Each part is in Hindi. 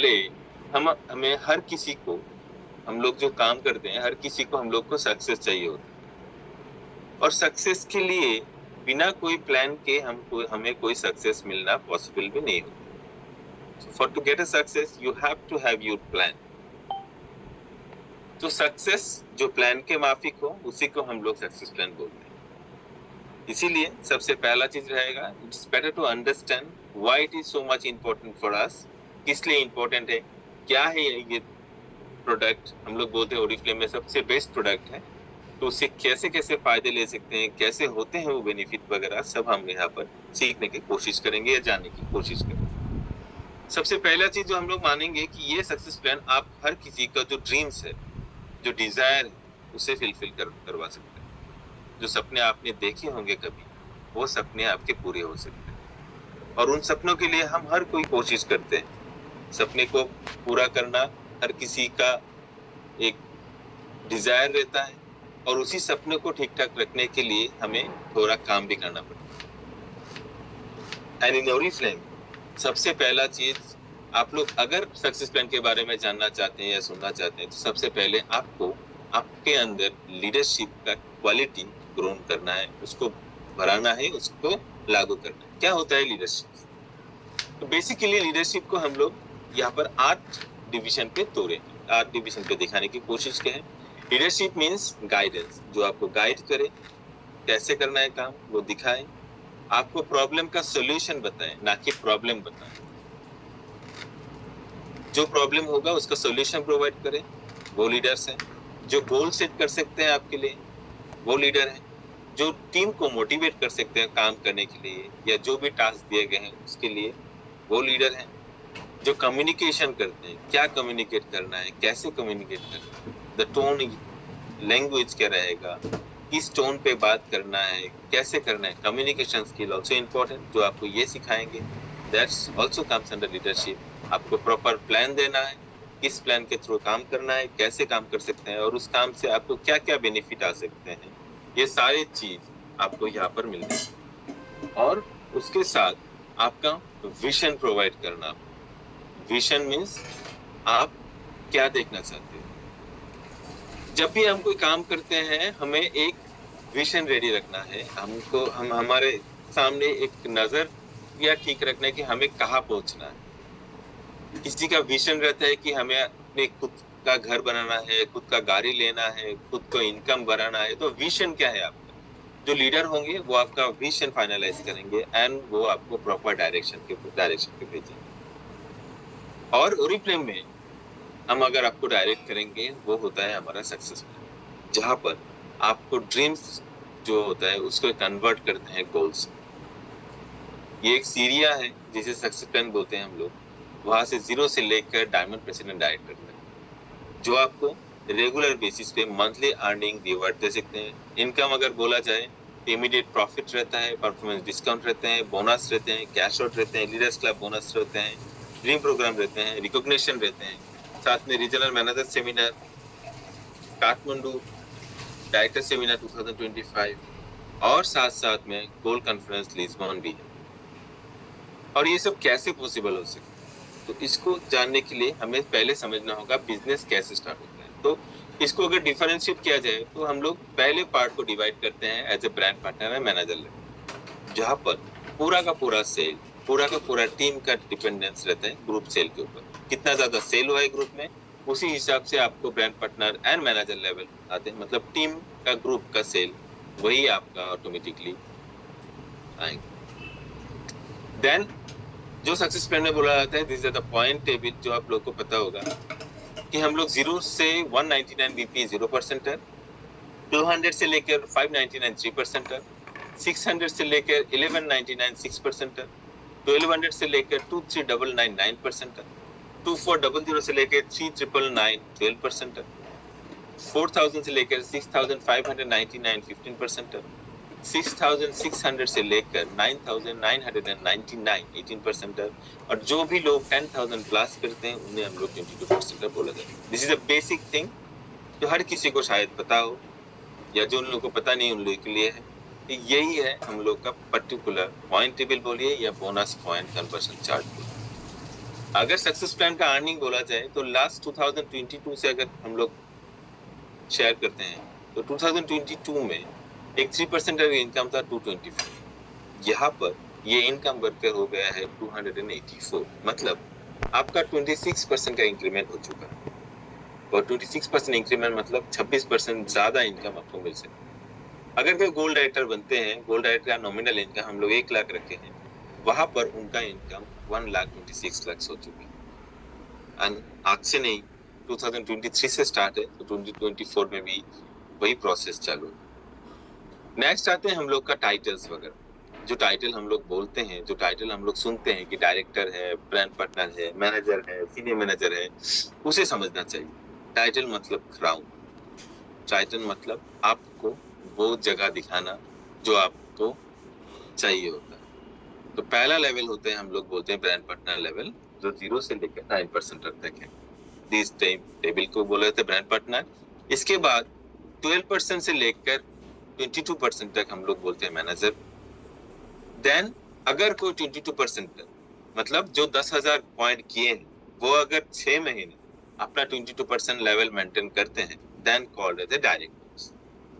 पहले हम, हमें हर किसी को, हम लोग जो काम करते हैं, हर किसी को हम लोग को सक्सेस चाहिए होता है। और सक्सेस के लिए बिना कोई प्लान के हमको हमें कोई सक्सेस मिलना पॉसिबल भी नहीं होता। For to get a success you have to have your plan तो सक्सेस जो प्लान के माफिक हो, उसी को हम लोग सक्सेस प्लान बोलते हैं। इसीलिए सबसे पहला चीज़ रहेगा it's better to understand why it is so much important for us किस लिए इम्पोर्टेंट है? क्या है ये प्रोडक्ट हम लोग बोलते हैं ओरिफ्लेम में सबसे बेस्ट प्रोडक्ट है। तो उससे कैसे कैसे फ़ायदे ले सकते हैं? कैसे होते हैं वो बेनिफिट वगैरह? सब हम यहाँ पर सीखने की कोशिश करेंगे या जानने की कोशिश करेंगे। सबसे पहला चीज़ जो हम लोग मानेंगे कि ये सक्सेस प्लान आप हर किसी का जो ड्रीम्स है, जो डिज़ायर है, उसे फिलफिल कर, करवा सकते हैं। जो सपने आपने देखे होंगे कभी, वो सपने आपके पूरे हो सकते हैं। और उन सपनों के लिए हम हर कोई कोशिश करते हैं। सपने को पूरा करना हर किसी का एक डिज़ायर रहता है और उसी सपने को ठीक ठाक रखने के लिए हमें थोड़ा काम भी करना पड़ता है। एंड इन फ्लेम सबसे पहला चीज़, आप लोग अगर सक्सेस प्लान के बारे में जानना चाहते हैं या सुनना चाहते हैं तो सबसे पहले आपको आपके अंदर लीडरशिप का क्वालिटी ग्रोन करना है, उसको बढ़ाना है, उसको लागू करना है। क्या होता है लीडरशिप तो बेसिकली लीडरशिप को हम लोग यहाँ पर आठ डिवीज़न पे तोड़े आठ डिवीज़न पे दिखाने की कोशिश करें लीडरशिप मीन्स गाइडेंस जो आपको गाइड करे, कैसे करना है काम, वो दिखाए। आपको प्रॉब्लम का सोल्यूशन बताएँ, ना कि प्रॉब्लम बताएँ। जो प्रॉब्लम होगा, उसका सोल्यूशन प्रोवाइड करें। वो लीडर्स हैं। जो गोल सेट कर सकते हैं आपके लिए, वो लीडर हैं। जो टीम को मोटिवेट कर सकते हैं काम करने के लिए, या जो भी टास्क दिए गए हैं उसके लिए, वो लीडर हैं। जो कम्युनिकेशन करते हैं, क्या कम्युनिकेट करना है, कैसे कम्युनिकेट करना है? द टोन लैंग्वेज क्या रहेगा? किस टोन पे बात करना है? कैसे करना है? कम्युनिकेशन स्किल ऑल्सो इम्पोर्टेंट जो आपको ये सिखाएँगे। That's also comes under leadership आपको प्रॉपर प्लान देना है, किस प्लान के थ्रू काम करना है, कैसे काम कर सकते हैं, और उस काम से आपको क्या क्या बेनिफिट आ सकते हैं। ये सारी चीज़ आपको यहाँ पर मिल जाएगी। और उसके साथ आपका विजन प्रोवाइड करना। विजन मीन्स आप क्या देखना चाहते हो? जब भी हम कोई काम करते हैं, हमें एक विजन रेडी रखना है। हमको, हम, हमारे सामने एक नज़र या ठीक रखना है कि हमें कहाँ पहुँचना है। किसी का विजन रहता है कि हमें अपने खुद का घर बनाना है, खुद का गाड़ी लेना है, खुद को इनकम बनाना है तो विजन क्या है आपका? जो लीडर होंगे, वो आपका विजन फाइनलाइज करेंगे एंड वो आपको प्रॉपर डायरेक्शन के डायरेक्शन पे भेजेंगे। और ओरिफ्लेम में हम अगर आपको डायरेक्ट करेंगे, वो होता है हमारा सक्सेस जहाँ पर आपको ड्रीम्स जो होता है, उसको कन्वर्ट करते हैं गोल्स ये एक सीरिया है, जिसे सक्सेस प्लान बोलते हैं हम लोग। वहाँ से ज़ीरो से लेकर डायमंड प्रेसिडेंट डायरेक्ट करते हैं। जो आपको रेगुलर बेसिस पे मंथली अर्निंग रिवर्ट दे सकते हैं। इनकम अगर बोला जाए इमीडिएट प्रॉफिट रहता है परफॉर्मेंस डिस्काउंट रहते हैं बोनस रहते हैं कैश आउट रहते हैं लीडर्स क्लब बोनस रहते हैं। ड्रीम प्रोग्राम रहते हैं रिकॉग्निशन रहते हैं। साथ में regional manager seminar Kathmandu director seminar 2025 और साथ साथ में गोल्ड कॉन्फ्रेंस लिस्बॉन भी है। और ये सब कैसे पॉसिबल हो सकता है तो इसको जानने के लिए हमें पहले समझना होगा बिज़नेस कैसे स्टार्ट होता है। तो इसको अगर डिफरेंशिएट किया जाए तो हम लोग पहले पार्ट को डिवाइड करते हैं एज ए ब्रांड पार्टनर है मैनेजर लेवल जहाँ पर पूरा का पूरा सेल पूरा का पूरा टीम का डिपेंडेंस रहता है ग्रुप सेल के ऊपर। कितना ज़्यादा सेल हुआ है ग्रुप में, उसी हिसाब से आपको brand partner and manager level आते हैं। मतलब टीम का, ग्रुप का सेल, वही आपका ऑटोमेटिकली आएगा। देन जो सक्सेस प्लान में बोला जाता है this is the point table जो आप लोग को पता होगा कि हम लोग ज़ीरो से 199 बीपी ज़ीरो परसेंट है 200 से लेकर 599 थ्री परसेंट है 600 से लेकर 1199 सिक्स परसेंट है। 1200 से लेकर 2399 नाइन नाइन परसेंट तक टू फोर डबल ज़ीरो से लेकर 3999 ट्वेल्व परसेंट तक फोर थाउज़ेंड से लेकर 6599 फिफ्टीन परसेंट तक सिक्स थाउज़ेंड सिक्स हंड्रेड से लेकर 9,999 18 परसेंट तक और जो भी लोग 10,000 प्लस करते हैं उन्हें हम लोग 22 परसेंट तक बोला है। This is a basic thing जो हर किसी को शायद पता हो या जो उन लोगों को पता नहीं उन लोगों के लिए है। यही है हम लोग का पर्टिकुलर पॉइंट टेबल बोलिए या बोनस पॉइंट कन्वर्सन चार्ट बोलिए। अगर सक्सेस प्लान का अर्निंग बोला जाए तो लास्ट 2022 से अगर हम लोग शेयर करते हैं तो 2022 में एक थ्री परसेंट इनकम था 224 यहाँ पर ये इनकम बढ़कर हो गया है 284 मतलब आपका 26 परसेंट का इंक्रीमेंट हो चुका है। और 26 परसेंट इंक्रीमेंट मतलब 26 परसेंट ज़्यादा इनकम आपको मिल सकती अगर कोई गोल्ड डायरेक्टर बनते हैं, गोल्ड डायरेक्टर का नॉमिनल इनकम हम लोग एक लाख रखे हैं, वहाँ पर उनका income one lakh twenty six lakh हो चुकी है। एंड आज से नहीं 2023 से स्टार्ट है तो 2024 में भी वही प्रोसेस चालू नेक्स्ट आते हैं हम लोग का टाइटल्स वगैरह। जो टाइटल हम लोग बोलते हैं, जो टाइटल हम लोग सुनते हैं कि डायरेक्टर है ब्रांड पार्टनर है मैनेजर है सीनियर मैनेजर है, उसे समझना चाहिए। टाइटल मतलब क्राउन टाइटल मतलब आपको वो जगह दिखाना जो आपको चाहिए होता है। तो पहला लेवल होते हैं, हम लोग बोलते हैं ब्रांड पार्टनर लेवल जो ज़ीरो से लेकर नाइन परसेंट तक है। दिस टाइम टेबल को बोले थे ब्रांड पार्टनर इसके बाद ट्वेल्व परसेंट से लेकर ट्वेंटी टू परसेंट तक हम लोग बोलते हैं मैनेजर देन अगर कोई ट्वेंटी टू परसेंट तक मतलब जो दस हज़ार पॉइंट किए हैं, वो अगर छह महीने अपना 22 परसेंट लेवल मेंटेन करते हैं then called as a directors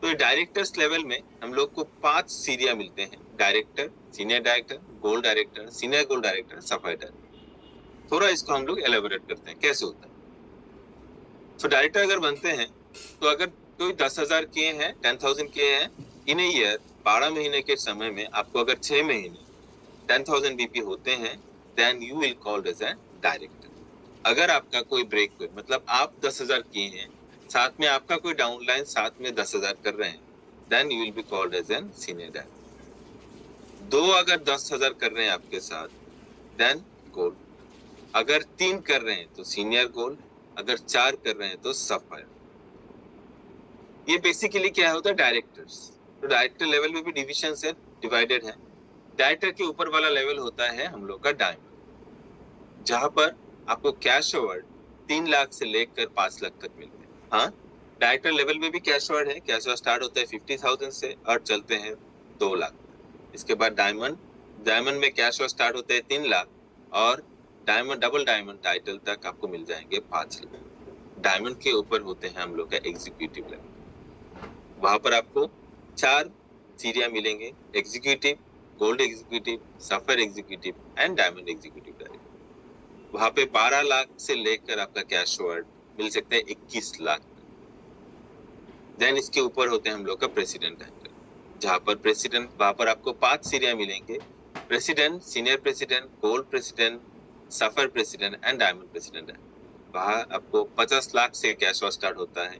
तो डायरेक्टर्स लेवल में हम लोग को पाँच सीरिया मिलते हैं। Director senior director gold director senior gold director sapphire director थोड़ा इसको हम लोग एलेबोरेट करते हैं, कैसे होता है? तो डायरेक्टर अगर बनते हैं तो अगर कोई दस हज़ार के हैं टेन थाउज़ेंड के हैं इन ईयर बारह महीने के समय में आपको अगर छह महीने टेन थाउज़ेंड बीपी होते हैं then you will called as a director अगर आपका कोई ब्रेक हुए मतलब आप दस हज़ार किए हैं साथ में आपका कोई डाउन लाइन साथ में दस हज़ार कर रहे हैं then you will be called as an senior Dyer दो अगर दस हज़ार कर रहे हैं आपके साथ देन गोल्ड अगर तीन कर रहे हैं तो सीनियर गोल्ड अगर चार कर रहे हैं तो सफायर ये बेसिकली क्या होता है? डायरेक्टर्स तो डायरेक्टर लेवल में भी डिविजन है डिवाइडेड है. डायरेक्टर के ऊपर वाला लेवल होता है हम लोग का डायमंड जहाँ पर आपको कैश अवार्ड तीन लाख से लेकर पाँच लाख तक मिलते हैं डायरेक्टर लेवल में भी कैश अवार्ड है कैश अवार्ड स्टार्ट होता है फिफ्टी थाउज़ेंड से और चलते हैं दो लाख। इसके बाद डायमंड डायमंड में कैश अवार्ड स्टार्ट होते हैं तीन लाख और डायमंड डबल डायमंड टाइटल तक आपको मिल जाएँगे पाँच लाख। डायमंड के ऊपर होते हैं हम लोग का एग्जीक्यूटिव लेवल वहाँ पर आपको चार सीरिया मिलेंगे executive gold executive sapphire executive and diamond executive director वहाँ पे 12 लाख से लेकर आपका कैश अवार्ड मिल सकते हैं 21 लाख देन इसके ऊपर होते हैं हम लोग का प्रेसिडेंट एंकर जहाँ पर प्रेसिडेंट वहाँ पर आपको पाँच सीरिया मिलेंगे। President senior president gold president sapphire president and diamond president है। वहाँ आपको 50 लाख से कैश अवार्ड स्टार्ट होता है।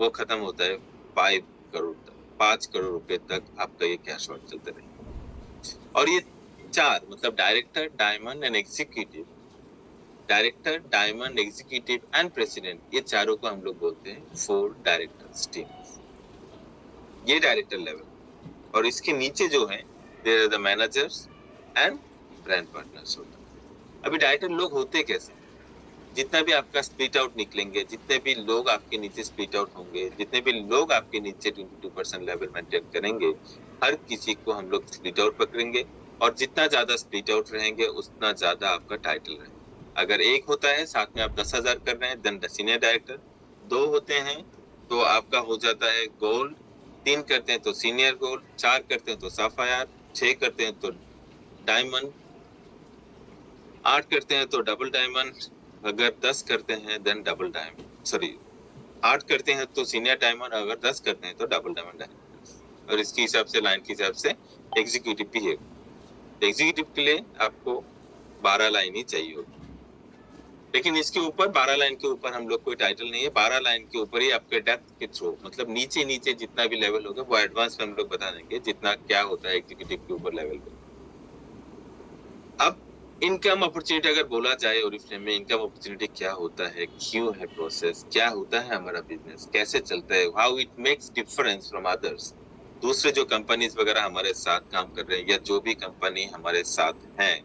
वो खत्म होता है फाइव करोड़ तक, पाँच करोड़ रुपए तक आपका ये कैश अवार्ड चलते रहे। और ये चार मतलब director diamond and executive director diamond executive and president ये चारों को हम लोग बोलते हैं फोर डायरेक्टर टीम ये डायरेक्टर लेवल और इसके नीचे जो है there are the managers and brand partners होता है. अभी डायरेक्टर लोग होते कैसे? जितना भी आपका स्प्लिट आउट निकलेंगे, जितने भी लोग आपके नीचे स्प्लिट आउट होंगे, जितने भी लोग आपके नीचे twenty two percent level maintain करेंगे, हर किसी को हम लोग स्प्लिट आउट पकड़ेंगे और जितना ज़्यादा स्प्लिट आउट रहेंगे, उतना ज़्यादा आपका टाइटल रहेगा। अगर एक होता है, साथ में आप दस हज़ार कर रहे हैं देन सीनियर डायरेक्टर दो होते हैं तो आपका हो जाता है गोल्ड तीन करते हैं तो सीनियर गोल्ड चार करते हैं तो साफायर छह करते हैं तो डायमंड आठ करते हैं तो डबल डायमंड अगर दस करते हैं देन डबल डायमंड सॉरी आठ करते हैं तो सीनियर डायमंड अगर दस करते हैं तो डबल डायमंड और इसके हिसाब से लाइन के हिसाब से एग्जीक्यूटिव भी है एग्जीक्यूटिव के लिए आपको बारह लाइन ही चाहिए होगी। लेकिन इसके ऊपर बारह लाइन के ऊपर हम लोग कोई टाइटल नहीं है। बारह लाइन के ऊपर ही आपके डेप्थ के थ्रू मतलब नीचे नीचे जितना भी लेवल होगा, वो एडवांस हम लोग बता देंगे जितना क्या होता है एग्जीक्यूटिव के ऊपर लेवल पे। अब इनकम अपॉर्चुनिटी अगर बोला जाए और में इनकम अपॉर्चुनिटी क्या होता है, क्यों है प्रोसेस क्या होता है हमारा बिज़नेस कैसे चलता है how it makes difference from others दूसरे जो कंपनीज़ वगैरह हमारे साथ काम कर रहे हैं या जो भी कंपनी हमारे साथ हैं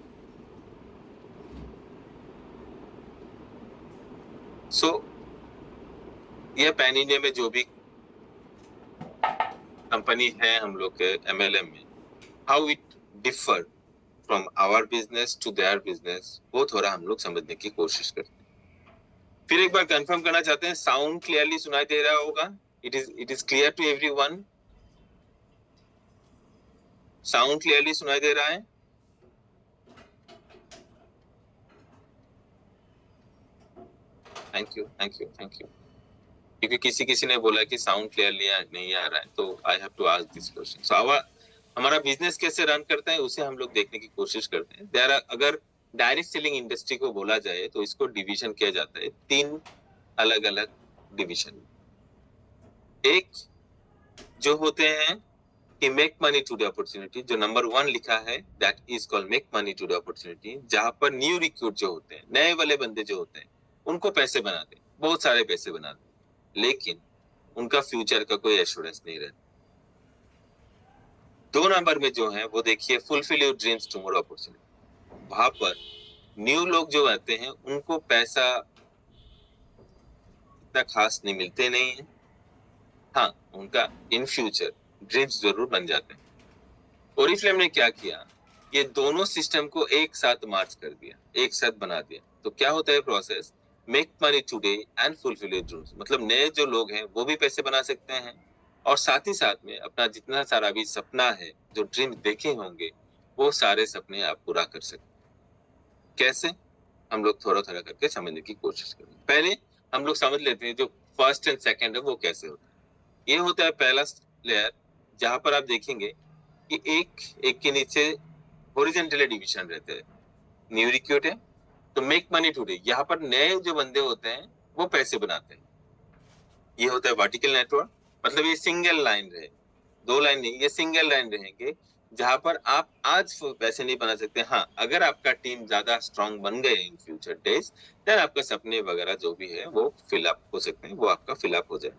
सो यह पैन इंडिया में जो भी कंपनी है हम लोग के एमएलएम में how it differ from our business to their business वो थोड़ा हम लोग समझने की कोशिश करते हैं। फिर एक बार कंफर्म करना चाहते हैं साउंड क्लियरली सुनाई दे रहा होगा। It is it is clear to everyone sound clearly सुनाई दे रहा है। Thank you thank you thank you क्योंकि किसी किसी ने बोला कि साउंड क्लियरली नहीं आ रहा है तो I have to ask this question so our हमारा बिज़नेस कैसे रन करता है, उसे हम लोग देखने की कोशिश करते हैं। देर अगर डायरेक्ट सेलिंग इंडस्ट्री को बोला जाए तो इसको डिवीज़न किया जाता है। तीन अलग अलग डिवीज़न एक, जो होते हैं कि make money to the opportunity जो नंबर वन लिखा है that is called make money to the opportunity जहाँ पर न्यू रिक्रूट जो होते हैं, नए वाले बंदे जो होते हैं उनको पैसे बना दे, बहुत सारे पैसे बनाते लेकिन उनका फ्यूचर का कोई एश्योरेंस नहीं रहता। दो नंबर में जो है, वो देखिए fulfil your dreams tomorrow opportunity वहाँ पर न्यू लोग जो आते हैं, उनको पैसा इतना खास नहीं, मिलते नहीं है। हाँ उनका इन फ्यूचर ड्रीम्स ज़रूर बन जाते हैं। ओरिफ्लेम ने क्या किया? ये दोनों सिस्टम को एक साथ मार्च कर दिया, एक साथ बना दिया। तो क्या होता है process make money today and fulfil your dreams मतलब नए जो लोग हैं, वो भी पैसे बना सकते हैं और साथ ही साथ में अपना जितना सारा भी सपना है, जो ड्रीम देखे होंगे, वो सारे सपने आप पूरा कर सकते कैसे? हम लोग थोड़ा थोड़ा करके समझने की कोशिश करें पहले हम लोग समझ लेते हैं जो फ़र्स्ट एंड सेकेंड है, वो कैसे होता है। ये होता है पहला लेयर जहाँ पर आप देखेंगे कि एक एक के नीचे होरिजेंटल डिवीज़न रहते हैं। न्यू रिक्यूट है तो मेक मनी टूडे यहाँ पर नए जो बंदे होते हैं, वो पैसे बनाते हैं। ये होता है वर्टिकल नेटवर्क मतलब ये सिंगल लाइन रहे। दो लाइन नहीं, ये सिंगल लाइन रहेंगे, जहाँ पर आप आज पैसे नहीं बना सकते। हाँ अगर आपका टीम ज़्यादा स्ट्रांग बन गए इन फ्यूचर डेज़ देन आपका सपने वगैरह जो भी है, वो फिलअप हो सकते हैं, वो आपका फिलअप हो जाए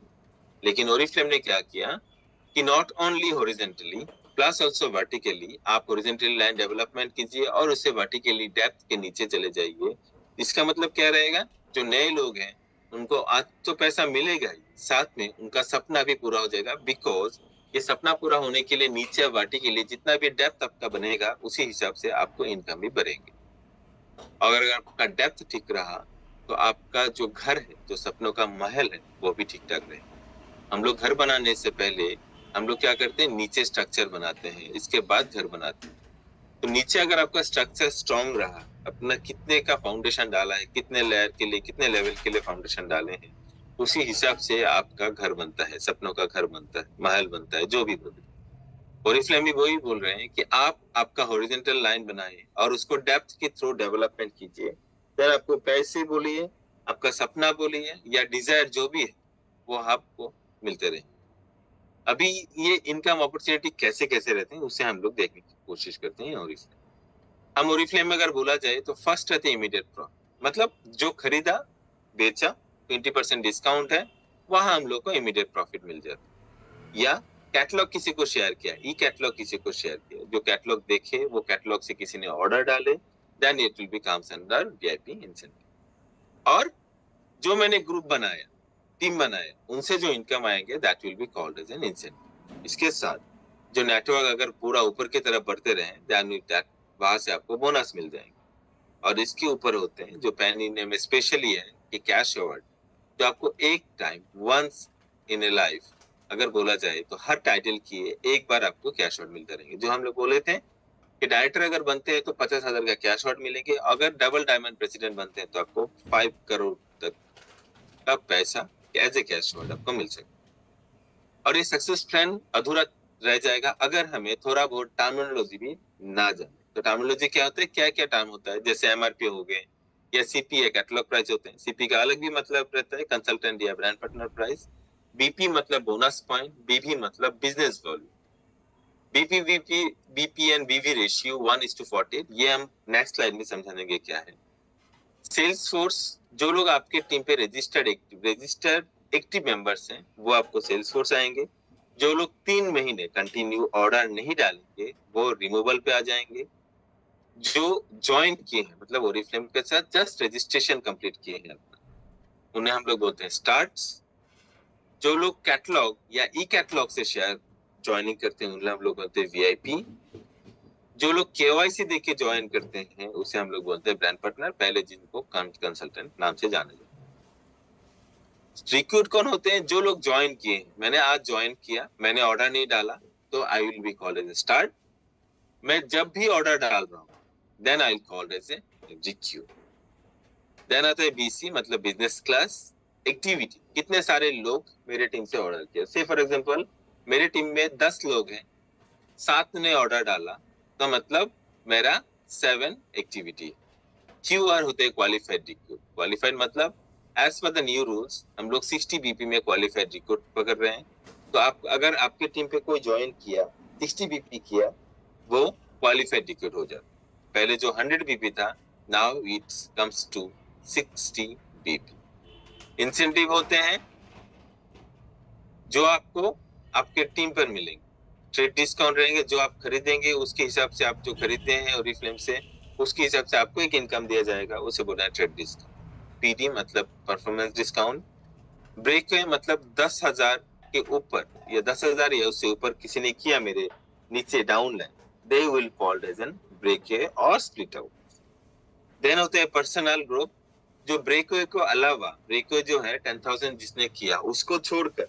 लेकिन ओरिफ्लेम ने क्या किया कि not only horizontally plus also vertically आप ओरिजेंटली लाइन डेवलपमेंट कीजिए और उससे वर्टिकली डेप्थ के नीचे चले जाइए। इसका मतलब क्या रहेगा? जो नए लोग हैं, उनको आज तो पैसा मिलेगा ही। साथ में उनका सपना भी पूरा हो जाएगा बिकॉज़ ये सपना पूरा होने के लिए नीचे वाटी के लिए जितना भी डेप्थ आपका बनेगा, उसी हिसाब से आपको इनकम भी बढ़ेंगे। अगर आपका डेप्थ ठीक रहा तो आपका जो घर है, जो सपनों का महल है, वो भी ठीक ठाक रहे हम लोग घर बनाने से पहले हम लोग क्या करते हैं? नीचे स्ट्रक्चर बनाते हैं, इसके बाद घर बनाते हैं। तो नीचे अगर आपका स्ट्रक्चर स्ट्रॉन्ग रहा, अपना कितने का फाउंडेशन डाला है, कितने लेयर के लिए, कितने लेवल के लिए फाउंडेशन डाले हैं, उसी हिसाब से आपका घर बनता है, सपनों का घर बनता है, महल बनता है, जो भी बोले और इसलिए हम भी वही बोल रहे हैं कि आप आपका हॉरिजेंटल लाइन बनाए और उसको डेप्थ के थ्रू डेवलपमेंट कीजिए। फिर आपको पैसे बोलिए, आपका सपना बोलिए या डिज़ायर जो भी है, वो आपको मिलते रहे। अभी ये इनकम अपॉर्चुनिटी कैसे कैसे रहते हैं, उसे हम लोग देखने की कोशिश करते हैं और हम ओरिफ्लेम में अगर बोला जाए तो फ़र्स्ट रहते हैं इमीडिएट प्रॉफिट मतलब जो खरीदा, बेचा ट्वेंटी परसेंट डिस्काउंट है, वहाँ हम लोग को इमीडिएट प्रॉफिट मिल जाता है। या कैटलॉग किसी को शेयर किया ई कैटलॉग किसी को शेयर किया, जो कैटलॉग देखे, वो कैटलॉग से किसी ने ऑर्डर डाले then it will be comes under VIP incentive और जो मैंने ग्रुप बनाया टीम बनाए, उनसे जो इनकम आएँगे that will be called as an incentive इसके साथ, जो नेटवर्क अगर पूरा ऊपर की तरफ़ बढ़ते रहे वहाँ से आपको बोनस मिल जाएँगे। और इसके ऊपर होते हैं, जो पैन इंडिया में स्पेशली है, कि कैश अवार्ड जो आपको एक time once in a life अगर बोला जाए तो हर टाइटल किए एक बार आपको कैश अवार्ड मिलते रहेंगे। जो हम लोग बोले थे कि डायरेक्टर अगर बनते हैं तो पचास हज़ार का कैश अवार्ड मिलेंगे। अगर डबल डायमंड प्रेसिडेंट बनते हैं तो आपको फाइव करोड़ तक का पैसा एज ए कैश वर्ड आपको मिल सकता और ये सक्सेस प्लान अधूरा रह जाएगा अगर हमें थोड़ा बहुत टर्मिनोलॉजी भी ना जाने। तो टर्मिनोलॉजी क्या होता है? क्या क्या टर्म होता है? जैसे एमआरपी हो गए या सीपी है कैटलॉग प्राइस होते हैं। सीपी का अलग भी मतलब रहता है कंसल्टेंट या ब्रांड पार्टनर प्राइस बीपी मतलब बोनस पॉइंट बीवी मतलब business volume BP VP BP and BV ratio one is to forty ये हम नेक्स्ट स्लाइड में समझाएँगे क्या है? सेल्स फोर्स जो लोग आपके टीम पे registered active registered active members हैं, वो आपको सेल्स फोर्स आएँगे। जो लोग तीन महीने कंटिन्यू ऑर्डर नहीं डालेंगे, वो रिमूवल पे आ जाएँगे। जो ज्वाइन किए हैं मतलब ओरिफ्लेम के साथ जस्ट रजिस्ट्रेशन कंप्लीट किए हैं उन्हें हम लोग बोलते हैं स्टार्ट जो लोग कैटलॉग या ई कैटलॉग से शेयर ज्वाइनिंग करते हैं, उन्हें हम लोग बोलते हैं वीआईपी जो लोग केवाईसी देख के ज्वाइन करते हैं, उसे हम लोग बोलते हैं ब्रांड पार्टनर पहले जिनको कंसल्टेंट नाम से जाने जाते रिक्रूट कौन होते हैं? जो लोग ज्वाइन किए मैंने आज ज्वाइन किया, मैंने ऑर्डर नहीं डाला तो I will be called as start मैं जब भी ऑर्डर डाल रहा हूँ then I called as execute then आता है बीसी मतलब बिज़नेस क्लास एक्टिविटी कितने सारे लोग मेरे टीम से ऑर्डर किया से फॉर एग्ज़ाम्पल मेरे टीम में दस लोग हैं। सात ने ऑर्डर डाला तो मतलब मेरा सेवन एक्टिविटी क्यू आर होते क्वालिफाइड रिक्रूट क्वालिफाइड मतलब as per the new rules हम लोग 60 बीपी में क्वालिफाइड रिक्रूट पकड़ रहे हैं। तो आप, अगर आपके टीम पे कोई ज्वाइन किया 60 बीपी किया, वो क्वालिफाइड रिक्रूट हो जाता पहले जो 100 बीपी था now it's comes to 60 BP incentive होते हैं जो आपको आपके टीम पर मिलेंगे। ट्रेड डिस्काउंट रहेंगे, जो आप खरीदेंगे, उसके हिसाब से आप जो खरीदते हैं और फ्लेम से, उसके हिसाब से आपको एक इनकम दिया जाएगा। उसे बोला है ट्रेड डिस्काउंट पीडी मतलब परफॉर्मेंस डिस्काउंट ब्रेक मतलब दस हज़ार के ऊपर, या दस हज़ार या उससे ऊपर किसी ने किया मेरे नीचे down line they will called as an break और स्प्लिट आउट देन होते हैं पर्सनल ग्रुप जो ब्रेकवे को अलावा ब्रेकवे जो है टेन थाउज़ेंड जिसने किया, उसको छोड़कर,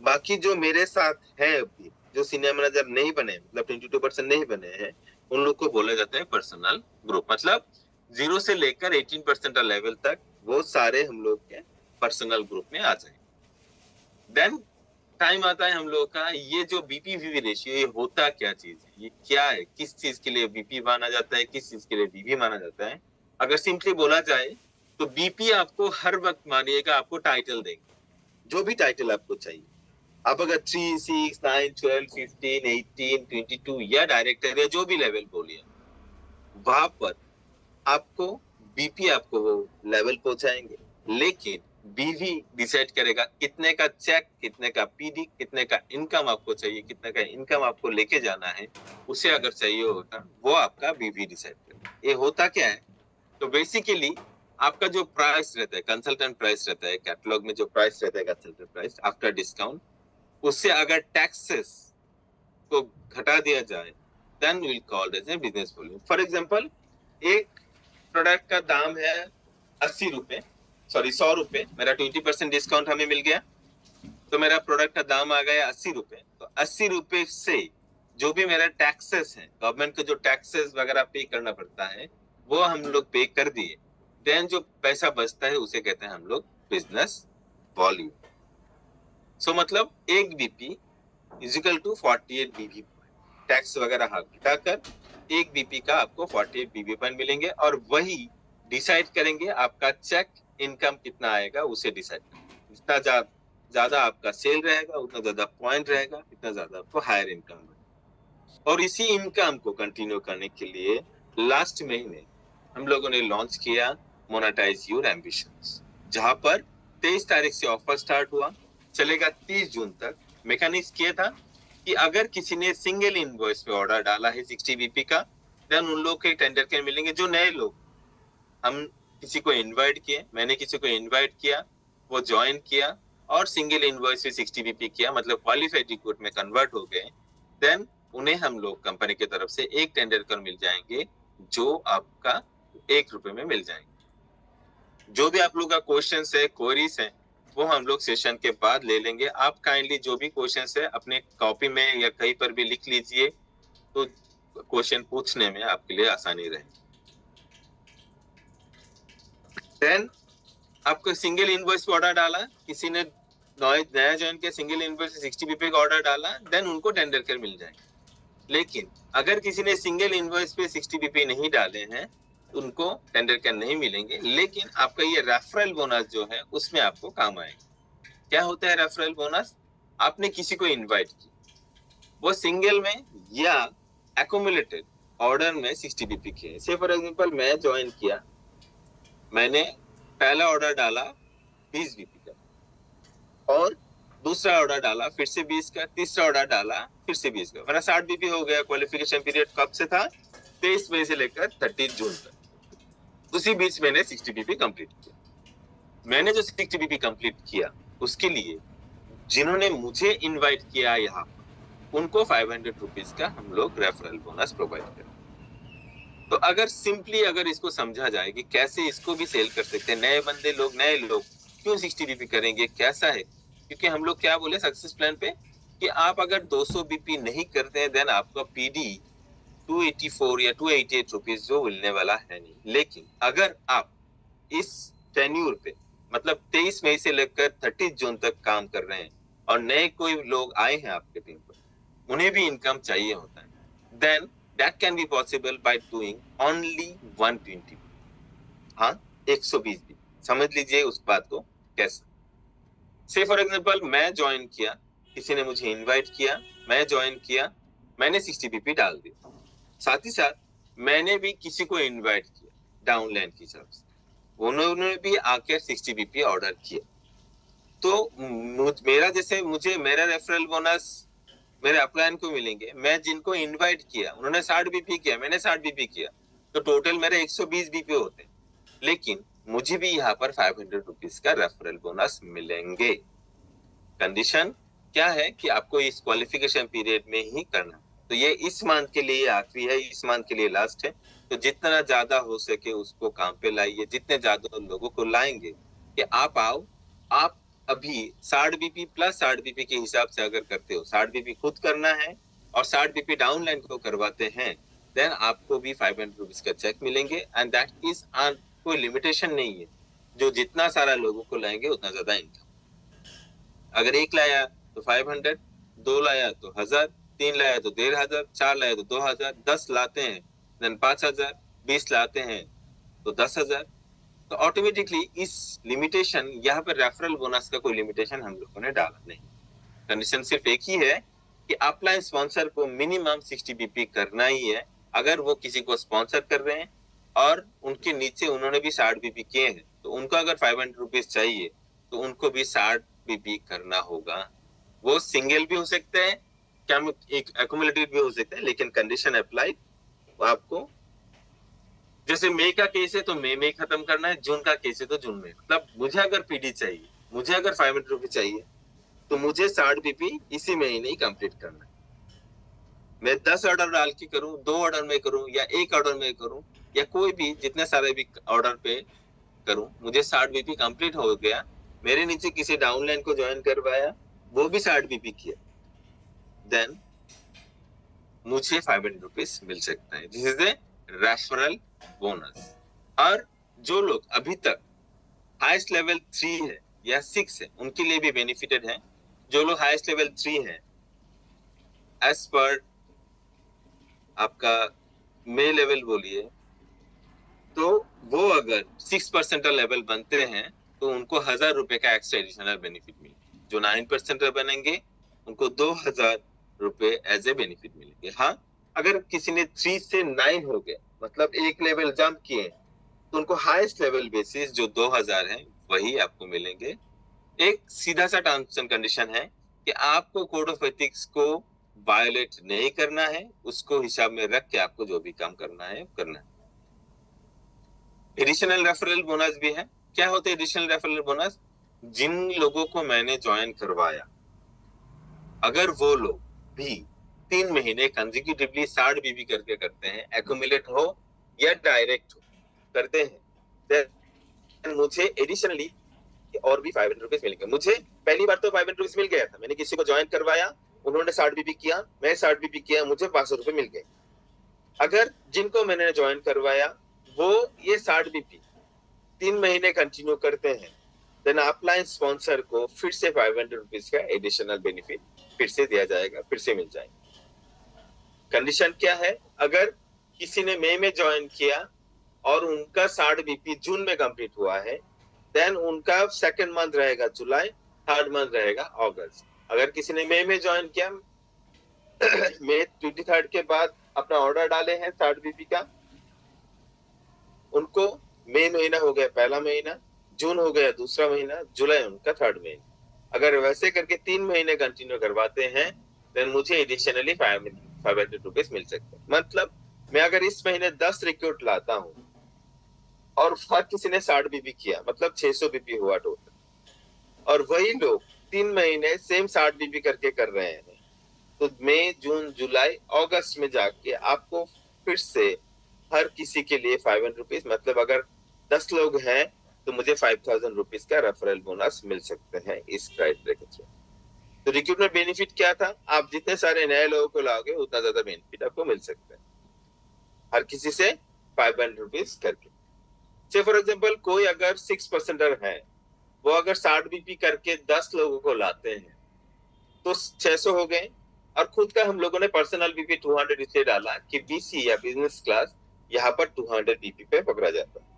बाकी जो मेरे साथ है अभी जो सीनियर मैनेजर नहीं बने मतलब ट्वेंटी टू परसेंट नहीं बने हैं, उन लोग को बोला जाता है पर्सनल ग्रुप मतलब ज़ीरो से लेकर एटीन परसेंट लेवल तक वो सारे हम लोग के पर्सनल ग्रुप में आ जाए देन टाइम आता है हम लोग का, ये जो बीपी वीवी रेशियो ये होता क्या चीज़ है? ये क्या है? किस चीज़ के लिए बीपी माना जाता है? किस चीज़ के लिए बीबी माना जाता है? अगर सिंपली बोला जाए तो बीपी आपको हर वक्त मानिएगा, आपको टाइटल देंगे. जो भी टाइटल आपको चाहिए. आप अगर three six nine twelve fifteen eighteen twenty two या डायरेक्टर या जो भी लेवल बोलिए, वहाँ पर आपको बीपी आपको वो लेवल पहुंचाएँगे। लेकिन बीवी डिसाइड करेगा कितने का चेक कितने का पीडी कितने का इनकम आपको चाहिए, कितने का इनकम आपको लेके जाना है, उसे अगर चाहिए होता, वो आपका बीवी डिसाइड करेगा। ये होता क्या है? तो बेसिकली आपका जो प्राइस रहता है कंसल्टेंट प्राइस रहता है कैटलॉग में जो प्राइस रहता है कंसल्टेंट प्राइस आफ्टर डिस्काउंट उससे अगर टैक्सेस को घटा दिया जाए then will call as a business volume for example एक प्रोडक्ट का दाम है अस्सी रुपए सॉरी सौ रुपए, मेरा ट्वेंटी परसेंट डिस्काउंट हमें मिल गया तो मेरा प्रोडक्ट का दाम आ गया अस्सी रुपए तो अस्सी रुपए से जो भी मेरा टैक्सेस है गवर्नमेंट को जो टैक्सेस वगैरह पे करना पड़ता है, वो हम लोग पे कर दिए। देन जो पैसा बचता है, उसे कहते हैं हम लोग बिज़नेस वॉल्यूम सो मतलब एक BP equal to forty eight BV tax वगैरह हटाकर एक बीपी का आपको फोर्टी एट बीबी पॉइंट मिलेंगे और वही डिसाइड करेंगे आपका चेक इनकम कितना आएगा, उसे डिसाइड जितना ज़्यादा आपका सेल रहेगा, उतना ज़्यादा पॉइंट रहेगा, इतना ज़्यादा आपको हायर इनकम और इसी इनकम को कंटिन्यू करने के लिए लास्ट महीने हम लोगों ने लॉन्च किया मोनेटाइज योर एम्बिशन जहाँ पर तेईस तारीख से ऑफ़र स्टार्ट हुआ चलेगा तीस जून तक। मैकेनिक्स किया था कि अगर किसी ने सिंगल इनवॉइस पे ऑर्डर डाला है सिक्सटी बीपी का देन उन लोग के टेंडर के मिलेंगे, जो नए लोग। हम किसी को इनवाइट किए, मैंने किसी को इनवाइट किया, वो ज्वाइन किया और सिंगल इनवॉइस पे सिक्सटी बीपी किया मतलब क्वालिफाइड रिक्रूट में कन्वर्ट हो गए देन उन्हें हम लोग कंपनी की तरफ़ से एक टेंडर कर मिल जाएँगे, जो आपका एक रुपए में मिल जाएँगे। जो भी आप लोग का क्वेश्चन है क्वेरीज है वो हम लोग सेशन के बाद ले लेंगे। आप काइंडली जो भी क्वेश्चन है, अपने कॉपी में या कहीं पर भी लिख लीजिए तो क्वेश्चन पूछने में आपके लिए आसानी रहे देन आपको सिंगल इनवॉइस ऑर्डर डाला, किसी ने नया ज्वाइन किया सिंगल इनवॉइस सिक्सटी पीपी का ऑर्डर डाला देन उनको टेंडर कर मिल जाएँगे। लेकिन, अगर किसी ने सिंगल इनवॉइस पे सिक्सटी पीपी नहीं डाले हैं उनको टेंडर कैन नहीं मिलेंगे, लेकिन आपका ये रेफरल बोनस जो है, उसमें आपको काम आएगा। क्या होता है रेफरल बोनस आपने किसी को इनवाइट किया वो सिंगल में या एकोमुलेटेड ऑर्डर में सिक्सटी बीपी किया से फॉर एग्जांपल मैं ज्वाइन किया। मैंने पहला ऑर्डर डाला बीस बीपी का। और दूसरा ऑर्डर डाला, फिर से बीस का। तीसरा ऑर्डर डाला, फिर से बीस का। मेरा साठ बीपी हो गया क्वालिफिकेशन पीरियड कब से था? तेईस मई से लेकर थर्टीन जून तक। उसी बीच मैंने सिक्सटी बीपी कंप्लीट किया। मैंने जो सिक्सटी बीपी कंप्लीट किया, उसके लिए जिन्होंने मुझे इनवाइट किया यहाँ, उनको फाइव हंड्रेड रुपीज़ का हम लोग रेफरल बोनस प्रोवाइड करें। तो अगर सिंपली अगर इसको समझा जाए कि कैसे इसको भी सेल कर सकते हैं, नए बंदे लोग, नए लोग, क्यों सिक्सटी बीपी करेंगे, कैसा है? क्योंकि हम लोग क्या बोले सक्सेस प्लान पे कि आप अगर 200 बीपी नहीं करते हैं देन आपका पीडी 284 या 288 रुपीस जो मिलने वाला है नहीं। लेकिन अगर आप इस टेन्यूर पे मतलब 23 मई से लेकर 30 जून तक काम कर रहे हैं और नए कोई लोग आए हैं आपके टीम पर, उन्हें भी इनकम चाहिए होता है। Then that can be possible by doing only 120 हाँ 120 भी। समझ लीजिए उस बात को कैसे। से फॉर एग्जांपल मैं ज्वाइन किया, किसी ने मुझे इनवाइट किया, मैं ज्वाइन किया, मैंने सिक्सटी बीपी डाल दिया। साथ ही साथ मैंने भी किसी को इनवाइट किया डाउनलाइन की तरफ़ से। उन्होंने भी आके सिक्सटी बीपी ऑर्डर किया। तो मेरा जैसे मुझे, मेरा रेफरल बोनस मेरे अपलाइन को मिलेंगे। मैं जिनको इनवाइट किया, उन्होंने साठ बीपी किया, मैंने साठ बीपी किया। तो टोटल मेरे 120 बीपी होते लेकिन मुझे भी यहाँ पर फाइव हंड्रेड रुपीज़ का रेफरल बोनस मिलेंगे। कंडीशन क्या है कि आपको इस क्वालिफिकेशन पीरियड में ही करना तो ये इस मंथ के लिए आखिरी है, इस मंथ के लिए लास्ट है। तो जितना ज़्यादा हो सके उसको काम पे लाइए, जितने ज़्यादा लोगों को लाएँगे कि आप आओ, आप अभी साठ बीपी प्लस साठ बीपी के हिसाब से अगर करते हो, साठ बीपी खुद करना है और साठ बीपी डाउनलाइन को करवाते हैं देन आपको भी फाइव हंड्रेड रुपीज़ का चेक मिलेंगे एंड दैट इज़ कोई लिमिटेशन नहीं है। जो जितना सारा लोगों को लाएँगे, उतना ज़्यादा इनकम अगर एक लाया तो फाइव हंड्रेड दो लाया तो हज़ार तीन लाया तो डेढ़ हज़ार, चार लाया तो दो हज़ार, दस लाते हैं देन पाँच हज़ार, बीस लाते हैं तो दस हज़ार। तो ऑटोमेटिकली इस लिमिटेशन यहाँ पर रेफरल बोनस का कोई लिमिटेशन हम लोगों ने डाला नहीं। कंडीशन सिर्फ़ एक ही है कि अपलाइन स्पॉन्सर को मिनिमम सिक्सटी बीपी करना ही है, अगर वो किसी को स्पॉन्सर कर रहे हैं और उनके नीचे उन्होंने भी साठ बीपी किए हैं तो उनको अगर फाइव हंड्रेड रुपीज़ चाहिए तो उनको भी साठ बीपी करना होगा। वो सिंगल भी हो सकते हैं एक भी हो सकते हैं, लेकिन कंडीशन अप्लाई आपको, जैसे मई का केस है तो मई में खत्म करना है जून का केस है तो जून में मतलब मुझे अगर पीडी चाहिए, मुझे अगर फाइव हंड्रेड रुपीज़ चाहिए तो मुझे साठ बीपी इसी महीने ही कंप्लीट करना है। मैं दस ऑर्डर डाल के करूँ, दो ऑर्डर में करूँ, या एक ऑर्डर में करूँ, या कोई भी जितने सारे भी ऑर्डर पे करूँ, मुझे साठ बीपी कंप्लीट हो गया, मेरे नीचे किसी डाउनलाइन को ज्वाइन करवाया, वो भी साठ बीपी किया। देन मुझे फाइव हंड्रेड रुपीज़ मिल सकता है। This is a referral bonus और जो लोग अभी तक हाईएस्ट लेवल थ्री है या सिक्स है, उनके लिए भी बेनिफिटेड है। जो लोग हाईएस्ट लेवल थ्री है एज पर आपका मे लेवल बोलिए तो वो अगर सिक्स परसेंट लेवल बनते हैं तो उनको हज़ार रुपए का एक्स्ट्रा एडिशनल बेनिफिट मिले। जो नाइन परसेंट बनेंगे, उनको दो हज़ार रुपए एज ए बेनिफिट मिलेंगे। हाँ अगर किसी ने थ्री से नाइन हो गया मतलब एक लेवल जंप किए तो उनको हाईएस्ट लेवल बेसिस जो दो हज़ार है, वही आपको मिलेंगे। एक सीधा सा टर्म्स एंड कंडीशन है कि आपको कोड ऑफ़ एथिक्स को वायोलेट नहीं करना है, उसको हिसाब में रख के आपको जो भी काम करना है करना है। एडिशनल रेफरल बोनस भी है। क्या होते एडिशनल रेफरल बोनस जिन लोगों को मैंने ज्वाइन करवाया, अगर वो लोग भी तीन महीने कंजिक्यूटिवली साठ बीबी करके करते हैं एकोमुलेट हो या डायरेक्ट हो, करते हैं। मुझे एडिशनली और भी फाइव हंड्रेड रुपीज़ मिलेंगे मुझे पहली बार तो फाइव हंड्रेड रुपीज़ मिल गया था। मैंने किसी को ज्वाइन करवाया, उन्होंने साठ बीबी किया, मैं साठ बीबी किया, मुझे पाँच सौ रुपए मिल गए। अगर जिनको मैंने ज्वाइन करवाया, वो ये साठ बीपी तीन महीने कंटिन्यू करते हैं। देन अपलाइन स्पॉन्सर को फिर से फाइव हंड्रेड रुपीज़ का एडिशनल बेनिफिट फिर से दिया जाएगा, फिर से मिल जाएगा। कंडीशन क्या है? अगर किसी ने मई में ज्वाइन किया और उनका साठ बीपी जून में कंप्लीट हुआ है देन उनका सेकंड मंथ रहेगा जुलाई थर्ड मंथ रहेगा अगस्त अगर किसी ने मई में ज्वाइन किया, मई ट्वेंटी थर्ड के बाद अपना ऑर्डर डाले हैं साठ बीपी का, उनको मई महीना हो गया पहला महीना, जून हो गया दूसरा महीना, जुलाई उनका थर्ड महीना। अगर वैसे करके तीन महीने कंटिन्यू करवाते हैं देन मुझे additionally five five hundred rupees मिल सकते हैं। मतलब मैं अगर इस महीने दस रिक्रूट लाता हूँ, और हर किसी ने साठ बीबी किया मतलब छह सौ बीबी हुआ टोटल और वही लोग तीन महीने सेम साठ बीबी करके कर रहे हैं। तो मई, जून, जुलाई, अगस्त में जाके आपको फिर से हर किसी के लिए फाइव हंड्रेड रुपीज़ मतलब अगर दस लोग हैं तो मुझे फाइव थाउज़ेंड रुपीज़ का रेफरल बोनस मिल सकते हैं इस क्राइटेरिया के थ्रू। तो रिक्रूटमेंट बेनिफिट क्या था? आप जितने सारे नए लोगों को लाओगे, उतना ज़्यादा बेनिफिट आपको मिल सकता है। हर किसी से फाइव हंड्रेड रुपीज़ करके। से फॉर एग्ज़ाम्पल कोई अगर सिक्स परसेंटर है, वो अगर साठ बीपी करके दस लोगों को लाते हैं तो छह सौ हो गए। और खुद का हम लोगों ने पर्सनल बीपी टू हंड्रेड इसलिए डाला कि बीसी या बिज़नेस क्लास यहाँ पर टू हंड्रेड बीपी पे पकड़ा जाता है।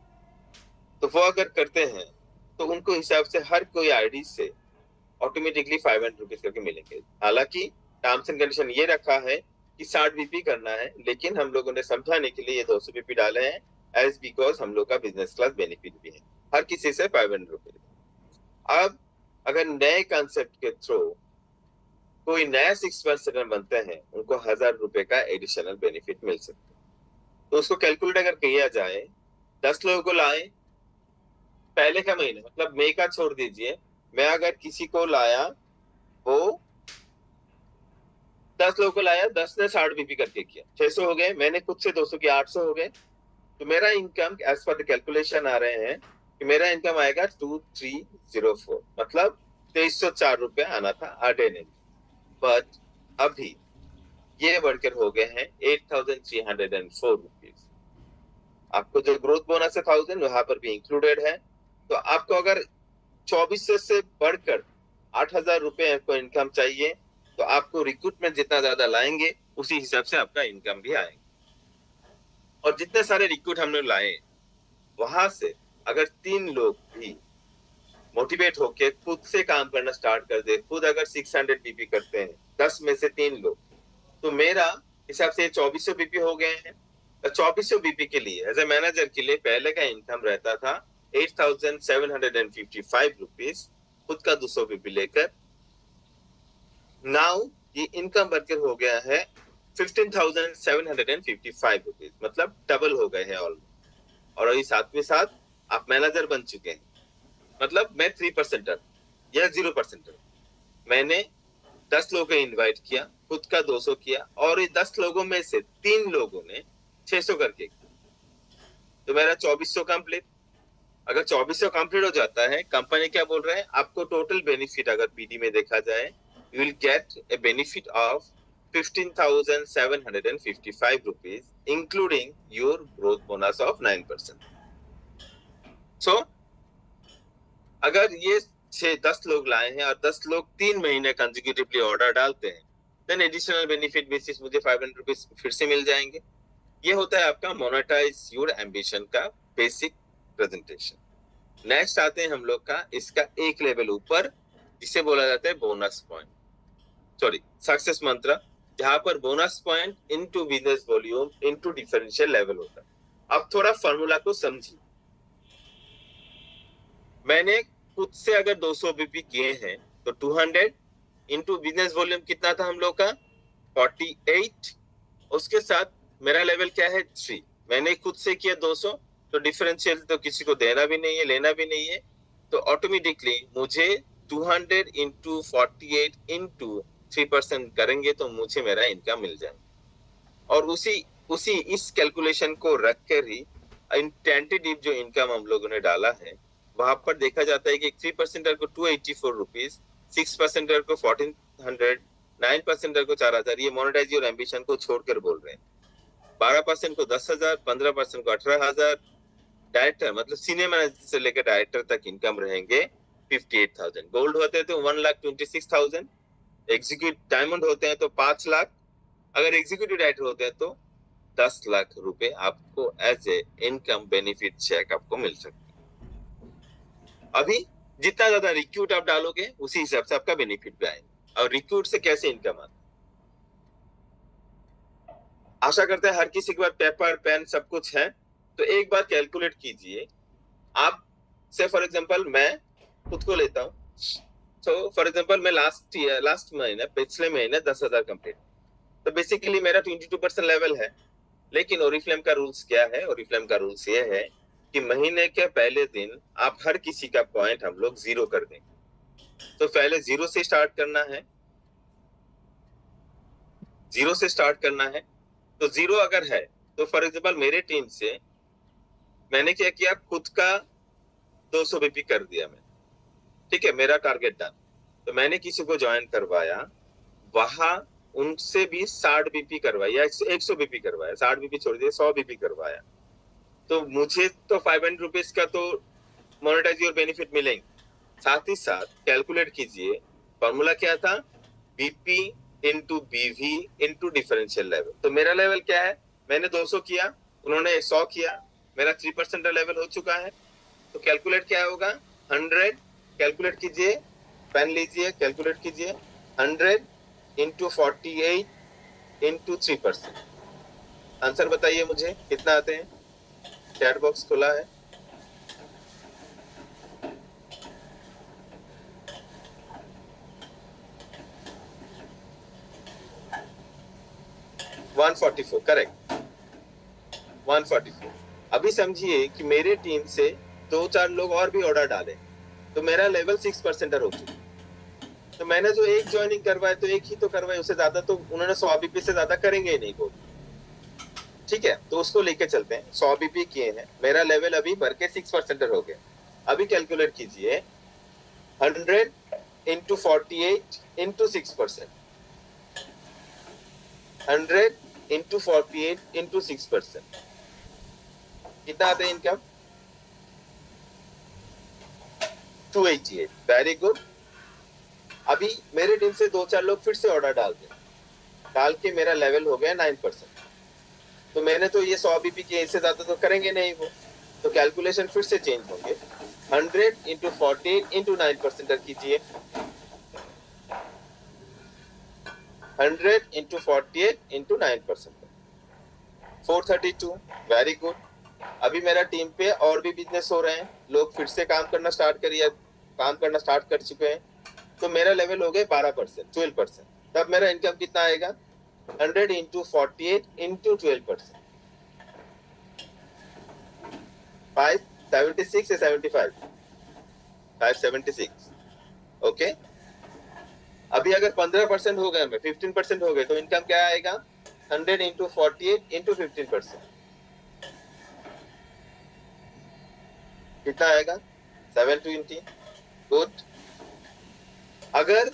तो वो अगर करते हैं तो उनको हिसाब से हर कोई आईडी से ऑटोमेटिकली फाइव हंड्रेड रुपीज़ करके मिलेंगे। हालाँकि टर्म्स एंड कंडीशन ये रखा है कि साठ बीपी करना है, लेकिन हम लोगों ने समझाने के लिए ये दो सौ बीपी डाले हैं एज बिकॉज़ हम लोग का बिज़नेस क्लास बेनिफिट भी है। हर किसी से फाइव हंड्रेड रुपीज़ अब अगर नए कॉन्सेप्ट के थ्रू कोई नया सिक्स परसेंट बनते हैं, उनको हज़ार रुपए का एडिशनल बेनिफिट मिल सकता है। तो उसको कैलकुलेट अगर किया जाए, दस लोगों को लाए पहले का महीने मतलब मई का छोड़ दीजिए, मैं अगर किसी को लाया, वो दस लोगों को लाया, दस ने साठ बीपी करके किया। छह सौ हो गए, मैंने खुद से दो सौ किया, आठ सौ हो गए। तो मेरा इनकम एज पर कैलकुलेशन आ रहे हैं, कि मेरा इनकम आएगा टू थ्री ज़ीरो फोर मतलब तेईस सौ चार रुपए आना था ने बट अभी ये बढ़कर हो गए हैं eight thousand three hundred and four rupees आपको जो ग्रोथ बोनस है थाउज़ेंड वहाँ पर भी इंक्लूडेड है। तो आपको अगर चौबीस से बढ़कर आठ हज़ार रुपए को इनकम चाहिए तो आपको रिक्रूटमेंट जितना ज़्यादा लाएँगे, उसी हिसाब से आपका इनकम भी आएगा। और जितने सारे रिक्रूट हमने लाए, वहाँ से अगर तीन लोग भी मोटिवेट होके खुद से काम करना स्टार्ट कर दे, खुद अगर 600 बीपी करते हैं, दस में से तीन लोग तो मेरा हिसाब से चौबीस सौ बीपी हो गए हैं। चौबीस सौ बीपी के लिए एज ए मैनेजर के लिए पहले का इनकम रहता था eight thousand seven hundred and fifty five rupees खुद का दो सौ बीपी लेकर। नाउ, ये इनकम बढ़कर हो गया है fifteen thousand seven hundred and fifty five rupees मतलब डबल हो गए हैं ऑलमोस्ट और अभी साथ में साथ आप मैनेजर बन चुके हैं। मतलब मैं थ्री परसेंटर या ज़ीरो परसेंटर मैंने दस लोगों को इनवाइट किया, खुद का दो सौ किया, और ये दस लोगों में से तीन लोगों ने छह सौ करके किया। तो मेरा चौबीस सौ कंप्लीट अगर चौबीस कंप्लीट हो जाता है कंपनी क्या बोल रहे हैं? आपको टोटल बेनिफिट अगर पीडी में देखा जाए you will get a benefit of fifteen thousand seven hundred and fifty five rupees including your growth bonus of nine percent so अगर ये छह, दस लोग लाए हैं और दस लोग तीन महीने कंजिक्यूटिवली ऑर्डर डालते हैं देन एडिशनल बेनिफिट बेसिस मुझे फाइव हंड्रेड रुपीज़ फिर से मिल जाएँगे। ये होता है आपका मोनेटाइज योर एम्बिशन का बेसिक प्रेजेंटेशन नेक्स्ट आते हैं हम लोग का इसका एक लेवल ऊपर, जिसे बोला जाता है बोनस पॉइंट सॉरी सक्सेस मंत्र जहाँ पर bonus point into business volume into differential level होता है। अब थोड़ा फॉर्मूला को समझिए। मैंने खुद से अगर 200 बीपी किए हैं तो 200 इंटू बिज़नेस वॉल्यूम कितना था हम लोग का? 48 उसके साथ मेरा लेवल क्या है? थ्री मैंने खुद से किया 200 तो डिफरेंशियल तो किसी को देना भी नहीं है, लेना भी नहीं है। तो ऑटोमेटिकली मुझे 200 hundred into forty eight into three percent करेंगे तो मुझे मेरा इनकम मिल जाएगा और उसी उसी इस कैलकुलेशन को रख कर ही टेंटेटिव जो इनकम हम लोगों ने डाला है, वहाँ पर देखा जाता है कि थ्री परसेंटर को two eighty four rupees six percenter को फोर्टीन हंड्रेड नाइन परसेंटर को चार हज़ार ये मोनिटाइज और एम्बिशन को छोड़कर बोल रहे हैं। बारह परसेंट को दस हज़ार, पंद्रह परसेंट को अठारह हज़ार डायरेक्टर मतलब सीनियर मैनेजर से लेकर डायरेक्टर तक इनकम रहेंगे फिफ्टी एट थाउज़ेंड गोल्ड होते हैं तो one lakh twenty six thousand executive diamond होते हैं तो पाँच लाख। अगर एग्जीक्यूटिव डायरेक्टर होते हैं तो दस लाख रुपए आपको as a income benefit cheque आपको मिल सकता है। अभी जितना ज़्यादा रिक्यूट आप डालोगे, उसी हिसाब से आपका बेनिफिट भी आएगा। और रिक्यूट से कैसे इनकम आता आशा करते हैं हर किसी के पास पेपर पेन सब कुछ है। तो एक बार कैलकुलेट कीजिए। आप से फॉर एग्जांपल मैं खुद को लेता हूँ। सो फॉर एग्जांपल मैं लास्ट ईयर लास्ट महीने, पिछले महीने दस हज़ार कंप्लीट तो बेसिकली मेरा ट्वेंटी टू परसेंट लेवल है। लेकिन ओरिफ्लेम का रूल्स क्या है? ओरिफ्लेम का रूल्स ये है कि महीने के पहले दिन आप हर किसी का पॉइंट हम लोग ज़ीरो कर देंगे। तो पहले ज़ीरो से स्टार्ट करना है। ज़ीरो से स्टार्ट करना है। तो ज़ीरो अगर है तो फॉर एग्ज़ाम्पल मेरे टीम से मैंने क्या किया? खुद का 200 बीपी कर दिया मैं ठीक है, मेरा टारगेट डन तो मैंने किसी को ज्वाइन करवाया, वहाँ उनसे भी साठ बीपी करवाया एक सौ बीपी करवाया, साठ बीपी छोड़ दिया, सौ बीपी करवाया। तो मुझे तो फाइव हंड्रेड रुपीज़ का तो मोनेटाइज और बेनिफिट मिलेंगे। साथ ही साथ कैलकुलेट कीजिए फॉर्मूला क्या था? BP into BV into differential level तो मेरा लेवल क्या है? मैंने 200 किया, उन्होंने 100 किया मेरा थ्री परसेंट लेवल हो चुका है। तो कैलकुलेट क्या होगा? हंड्रेड कैलकुलेट कीजिए पेन लीजिए कैलकुलेट कीजिए। Hundred into forty eight into three percent answer बताइए मुझे, कितना आते हैं? चैट बॉक्स खुला है। One forty four correct one forty four अभी समझिए कि मेरे टीम से दो चार लोग और भी ऑर्डर डाले तो मेरा लेवल सिक्स परसेंटर हो चुका। तो मैंने जो एक ज्वाइनिंग करवाया तो एक ही तो करवाया उससे ज़्यादा तो उन्होंने सौ बीपी से ज़्यादा करेंगे ही नहीं वो ठीक है तो उसको लेके चलते हैं। सौ बीपी किए हैं। मेरा लेवल अभी भर के सिक्स परसेंटर हो गया। अभी कैलकुलेट कीजिए। Hundred into forty eight into six percent hundred into forty eight into six percent कितना आता है income two eighty eight very good अभी मेरे टीम से दो चार लोग फिर से ऑर्डर डाल दिए डाल के मेरा लेवल हो गया नाइन परसेंट तो मैंने तो ये सौ बीपी के इससे ज़्यादा तो करेंगे नहीं वो। तो कैलकुलेशन फिर से चेंज होंगे। Hundred into forty into nine percent कीजिए। Hundred into forty eight into nine percent four thirty two very good अभी मेरा टीम पे और भी बिज़नेस हो रहे हैं। लोग फिर से काम करना स्टार्ट करिए काम करना स्टार्ट कर चुके हैं। तो मेरा लेवल हो गया बारह परसेंट ट्वेल्व परसेंट तब मेरा इनकम कितना आएगा? Hundred into forty eight into twelve percent five seventy six या seventy five five seventy six okay अभी अगर पंद्रह परसेंट हो गए फिफ्टीन परसेंट हो गए तो इनकम क्या आएगा? Hundred into forty eight into fifteen percent कितना आएगा? सेवन ट्वेंटी गुड अगर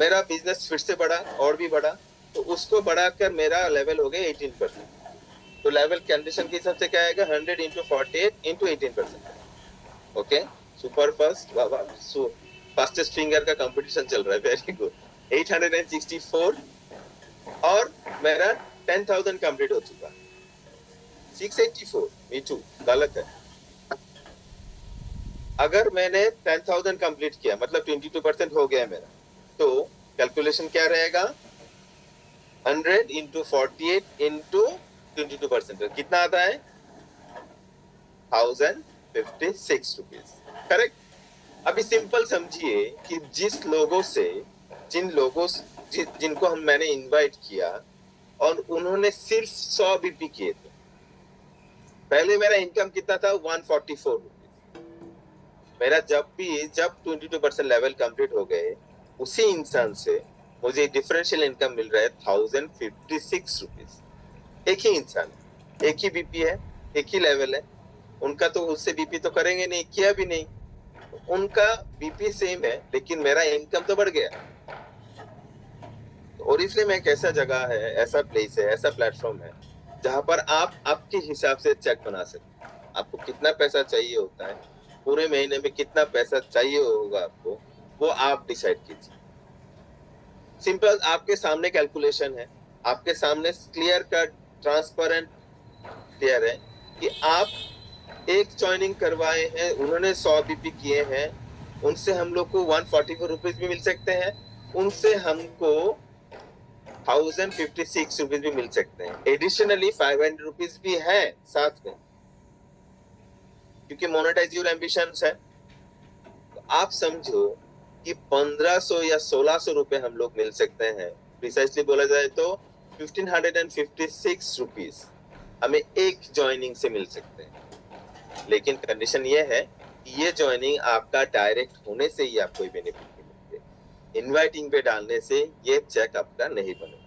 मेरा बिज़नेस फिर से बढ़ा, और भी बढ़ा तो उसको बढ़ाकर मेरा लेवल हो गया एटीन परसेंट तो लेवल कंडीशन के हिसाब से क्या आएगा? Hundred into forty eight into eighteen percent okay super fast fastest finger का कंपटीशन चल रहा है. Very good eight hundred and sixty four और मेरा टेन थाउज़ेंड कंप्लीट हो चुका. Six eighty four me too गलत है. अगर मैंने टेन थाउज़ेंड कंप्लीट किया मतलब ट्वेंटी टू परसेंट हो गया मेरा तो कैलकुलेशन क्या रहेगा? Hundred into forty eight into twenty two percent कितना आता है? Thousand fifty six rupees correct अभी सिंपल समझिए कि जिस लोगों से जिन लोगों जि, जिनको हम मैंने इनवाइट किया और उन्होंने सिर्फ़ सौ बीपी किए थे। पहले मेरा इनकम कितना था? वन फोर्टी फोर मेरा जब भी, जब 22 परसेंट लेवल कंप्लीट हो गए, उसी इंसान से मुझे डिफरेंशियल इनकम मिल रहा है थाउज़ेंड फिफ्टी सिक्स रुपीज़ एक ही इंसान, एक ही बीपी है, एक ही लेवल है. उनका तो उससे बीपी तो करेंगे नहीं, किया भी नहीं. उनका बीपी सेम है, लेकिन मेरा इनकम तो बढ़ गया. और इसलिए मैं एक ऐसा जगह है, ऐसा प्लेस है, ऐसा प्लेटफॉर्म है, जहाँ पर आप आपके हिसाब से चेक बना सकते आपको कितना पैसा चाहिए होता है पूरे महीने में कितना पैसा चाहिए होगा आपको, वो आप डिसाइड कीजिए। सिंपल आपके सामने कैलकुलेशन है, आपके सामने क्लियर कट ट्रांसपेरेंट क्लियर है कि आप एक ज्वाइनिंग करवाए हैं, उन्होंने सौ बीपी किए हैं, उनसे हम लोग को वन फोर्टी फोर रुपीज़ भी मिल सकते हैं, उनसे हमको थाउज़ेंड फिफ्टी सिक्स रुपीज़ भी मिल सकते हैं। एडिशनली फाइव हंड्रेड रुपीज़ भी है साथ में। क्योंकि मोनेटाइज योर एम्बिशन है। तो आप समझो कि 1500 या 1600 रुपए हम लोग मिल सकते हैं। प्रिसाइसली बोला जाए तो 1556 रुपीस हमें एक ज्वाइनिंग से मिल सकते हैं। लेकिन कंडीशन ये है कि ये ज्वाइनिंग आपका डायरेक्ट होने से ही आपको बेनिफिट मिलेंगे इनवाइटिंग पे डालने से ये चेक आपका नहीं बनेगा।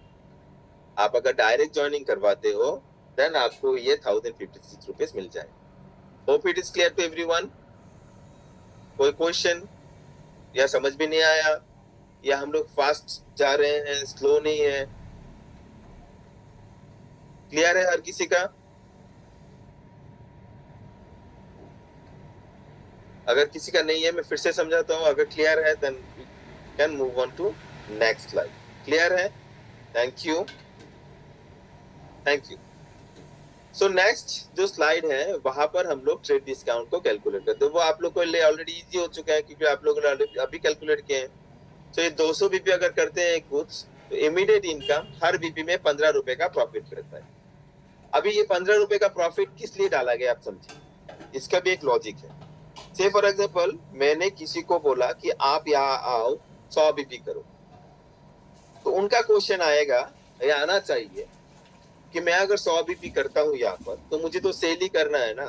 आप अगर डायरेक्ट ज्वाइनिंग करवाते हो देन आपको ये थाउज़ेंड फिफ्टी सिक्स रुपीज़ मिल जाए hope it is clear to every कोई क्वेश्चन या समझ में नहीं आया? या हम लोग फास्ट जा रहे हैं? स्लो नहीं है? क्लियर है हर किसी का? अगर किसी का नहीं है, मैं फिर से समझाता हूँ। अगर क्लियर है then can move on to next slide clear है? Thank you thank you so next जो स्लाइड है, वहाँ पर हम लोग ट्रेड डिस्काउंट को कैलकुलेट करते हैं। वो आप लोग को लिए ऑलरेडी इजी हो चुका है क्योंकि आप लोगों ने अभी कैलकुलेट किए हैं। तो ये 200 बीपी अगर करते हैं गुड्स तो इमीडिएट इनकम हर बीपी में पंद्रह रुपए का प्रॉफिट रहता है। अभी ये पंद्रह रुपए का प्रॉफिट किस लिए डाला गया आप समझिए। इसका भी एक लॉजिक है। से फॉर एग्ज़ाम्पल मैंने किसी को बोला कि आप यहाँ आओ, सौ बीपी करो। तो उनका क्वेश्चन आएगा, या आना चाहिए। कि मैं अगर सौ बीपी करता हूँ यहाँ पर तो मुझे तो सेल ही करना है ना।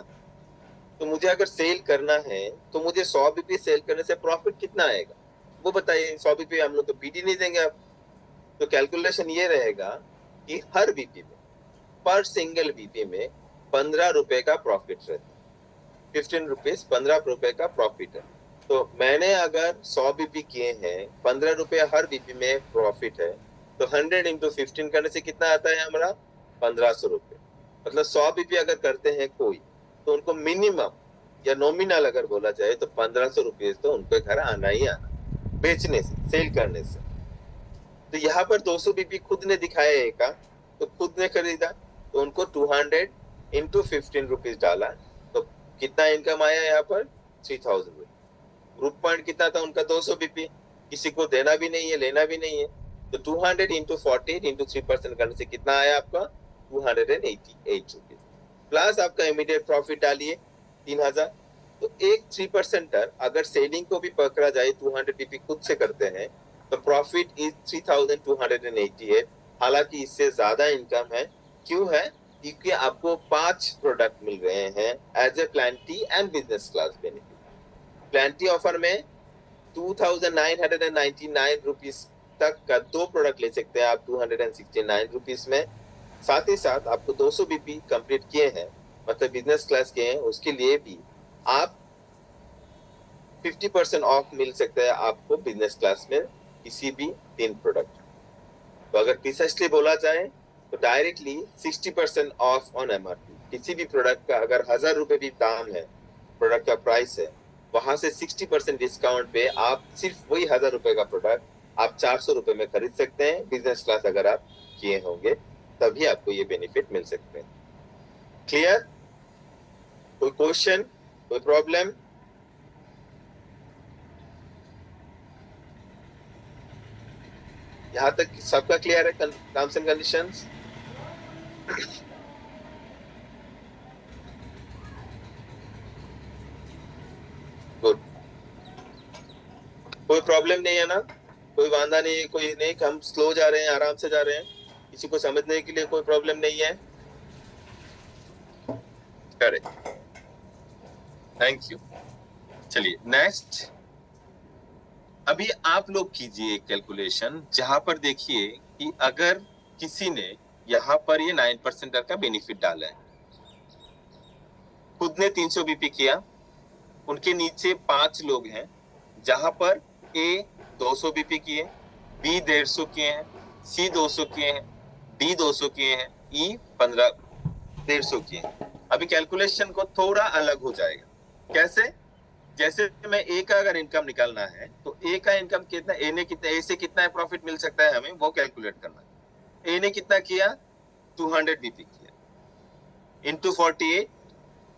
तो मुझे अगर सेल करना है तो मुझे सौ बीपी सेल करने से प्रॉफिट कितना आएगा? वो बताइए, सौ बीपी हम लोग तो बीडी नहीं देंगे आप। तो कैलकुलेशन ये रहेगा कि हर बीपी में पर सिंगल बीपी में पंद्रह रुपए का प्रॉफिट रहता है। फिफ्टीन रुपीज़ पंद्रह रुपए का प्रॉफिट है। तो मैंने अगर सौ बीपी किए हैं, पंद्रह रुपए हर बीपी में प्रॉफिट है तो हंड्रेड इंटू फिफ्टीन करने से कितना आता है हमारा? पंद्रह सौ रुपये। मतलब सौ बीपी अगर करते हैं कोई तो उनको मिनिमम या नॉमिनल अगर बोला जाए तो पंद्रह सौ रुपये तो उनके घर आना ही आना, बेचने से सेल करने से। तो यहाँ पर 200 बीपी खुद ने दिखाया एक का तो खुद ने खरीदा तो उनको 200 हंड्रेड इंटू फिफ्टीन रुपीज़ डाला तो कितना इनकम आया यहाँ पर? Three thousand rupees group point कितना था उनका? 200 बीपी किसी को देना भी नहीं है, लेना भी नहीं है। तो 200 hundred into forty into three percent करने से कितना आया आपका? Two hundred and eighty eight rupees plus आपका इमीडिएट प्रॉफिट डालिए, तीन हज़ार। तो एक थ्री परसेंटर अगर सेलिंग को भी पकड़ा जाए टू हंड्रेड बीपी खुद से करते हैं तो profit is three thousand two hundred and eighty eight हालाँकि इससे ज़्यादा इनकम है। क्यों है? क्योंकि आपको पाँच प्रोडक्ट मिल रहे हैं as a plenty and business class benefit plenty offer में two thousand nine hundred and ninety nine rupees तक का दो प्रोडक्ट ले सकते हैं आप two hundred and sixty nine rupees में। साथ ही साथ आपको 200 बीपी कंप्लीट किए हैं मतलब बिज़नेस क्लास के हैं, उसके लिए भी आप 50 परसेंट ऑफ़ मिल सकता है आपको बिज़नेस क्लास में किसी भी तीन प्रोडक्ट तो अगर प्रिसाइसली बोला जाए तो directly 60 percent off on M किसी भी प्रोडक्ट का अगर हज़ार रुपए भी दाम है प्रोडक्ट का प्राइस है, वहाँ से 60 परसेंट डिस्काउंट पे आप सिर्फ़ वही हज़ार रुपए का प्रोडक्ट आप चार सौ रुपए में खरीद सकते हैं बिज़नेस क्लास अगर आप किए होंगे। तभी आपको ये बेनिफिट मिल सकते हैं। क्लियर कोई क्वेश्चन कोई प्रॉब्लम यहाँ तक सबका क्लियर है टर्म्स एंड कंडीशंस गुड कोई प्रॉब्लम नहीं है ना? कोई वादा नहीं कोई नहीं, हम स्लो जा रहे हैं, आराम से जा रहे हैं। किसी को समझने के लिए कोई प्रॉब्लम नहीं है। करेक्ट थैंक यू चलिए नेक्स्ट अभी आप लोग कीजिए कैलकुलेशन जहाँ पर देखिए कि अगर किसी ने यहाँ पर ये नाइन परसेंट का बेनिफिट डाला है। खुद ने तीन सौ बीपी किया, उनके नीचे पाँच लोग हैं, जहाँ पर ए दो सौ बीपी किए बी डेढ़ सौ किए हैं सी दो सौ किए हैं डी दो सौ किए हैं, ई पंद्रह, डेढ़ सौ किए अभी कैलकुलेशन को थोड़ा अलग हो जाएगा। कैसे? जैसे मैं ए का अगर इनकम निकालना है तो ए का इनकम कितना ए ने कितना ए से कितना प्रॉफिट मिल सकता है हमें, वो कैलकुलेट करना है। ए ने कितना किया? 200 बीपी किया। Into forty eight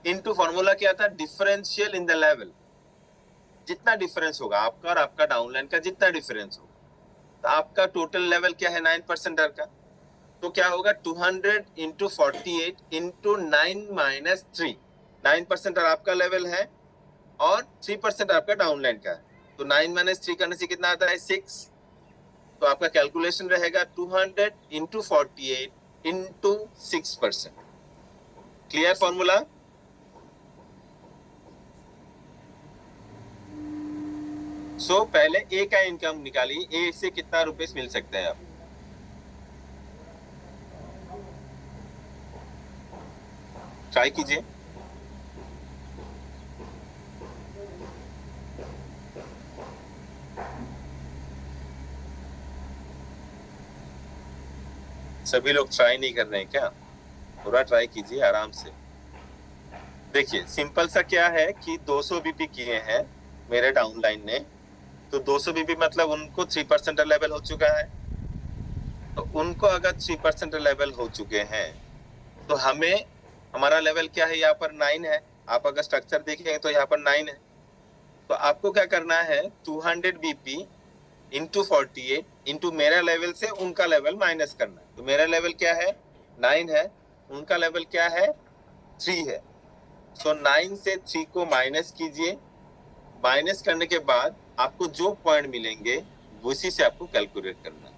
into formula क्या था? डिफरेंशियल इन द लेवल जितना डिफरेंस होगा आपका और आपका डाउनलाइन का, जितना डिफरेंस होगा। तो आपका टोटल लेवल क्या है? नाइन परसेंट का। तो क्या होगा? 200 hundred into forty eight into nine minus three nine percent आपका लेवल है और थ्री परसेंट आपका डाउनलाइन का है। तो नाइन माइनस थ्री करने से कितना आता है? सिक्स तो आपका कैलकुलेशन रहेगा two hundred into forty eight into six percent clear formula so so, पहले ए का इनकम निकालिए। ए से कितना रुपए मिल सकते हैं आप? ट्राई कीजिए। सभी लोग ट्राई नहीं कर रहे हैं क्या? पूरा ट्राई कीजिए आराम से। देखिए सिंपल सा क्या है कि 200 बीपी किए हैं मेरे डाउनलाइन ने। तो 200 बीपी मतलब उनको थ्री परसेंट लेवल हो चुका है। तो उनको अगर थ्री परसेंट लेवल हो चुके हैं तो हमें हमारा लेवल क्या है? यहाँ पर नाइन है। आप अगर स्ट्रक्चर देखेंगे तो यहाँ पर नाइन है। तो आपको क्या करना है? 200 BP into forty eight into मेरा लेवल से उनका लेवल माइनस करना तो मेरा लेवल क्या है? नाइन है। उनका लेवल क्या है? थ्री है। सो so, नाइन से थ्री को माइनस कीजिए। माइनस करने के बाद आपको जो पॉइंट मिलेंगे उसी से आपको कैलकुलेट करना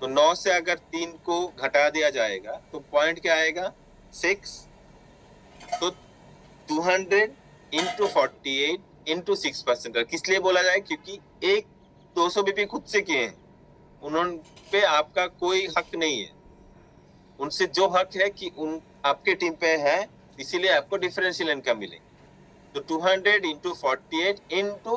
तो नौ से अगर तीन को घटा दिया जाएगा तो पॉइंट क्या आएगा? सिक्स तो two hundred into forty eight into six percent किस लिए बोला जाए? क्योंकि एक 200 बीपी खुद से किए हैं। उन्होंने पे आपका कोई हक नहीं है। उनसे जो हक है कि उन, आपके टीम पे है, इसीलिए आपको डिफरेंशियल इनकम मिलेगी। तो 200 hundred into forty eight into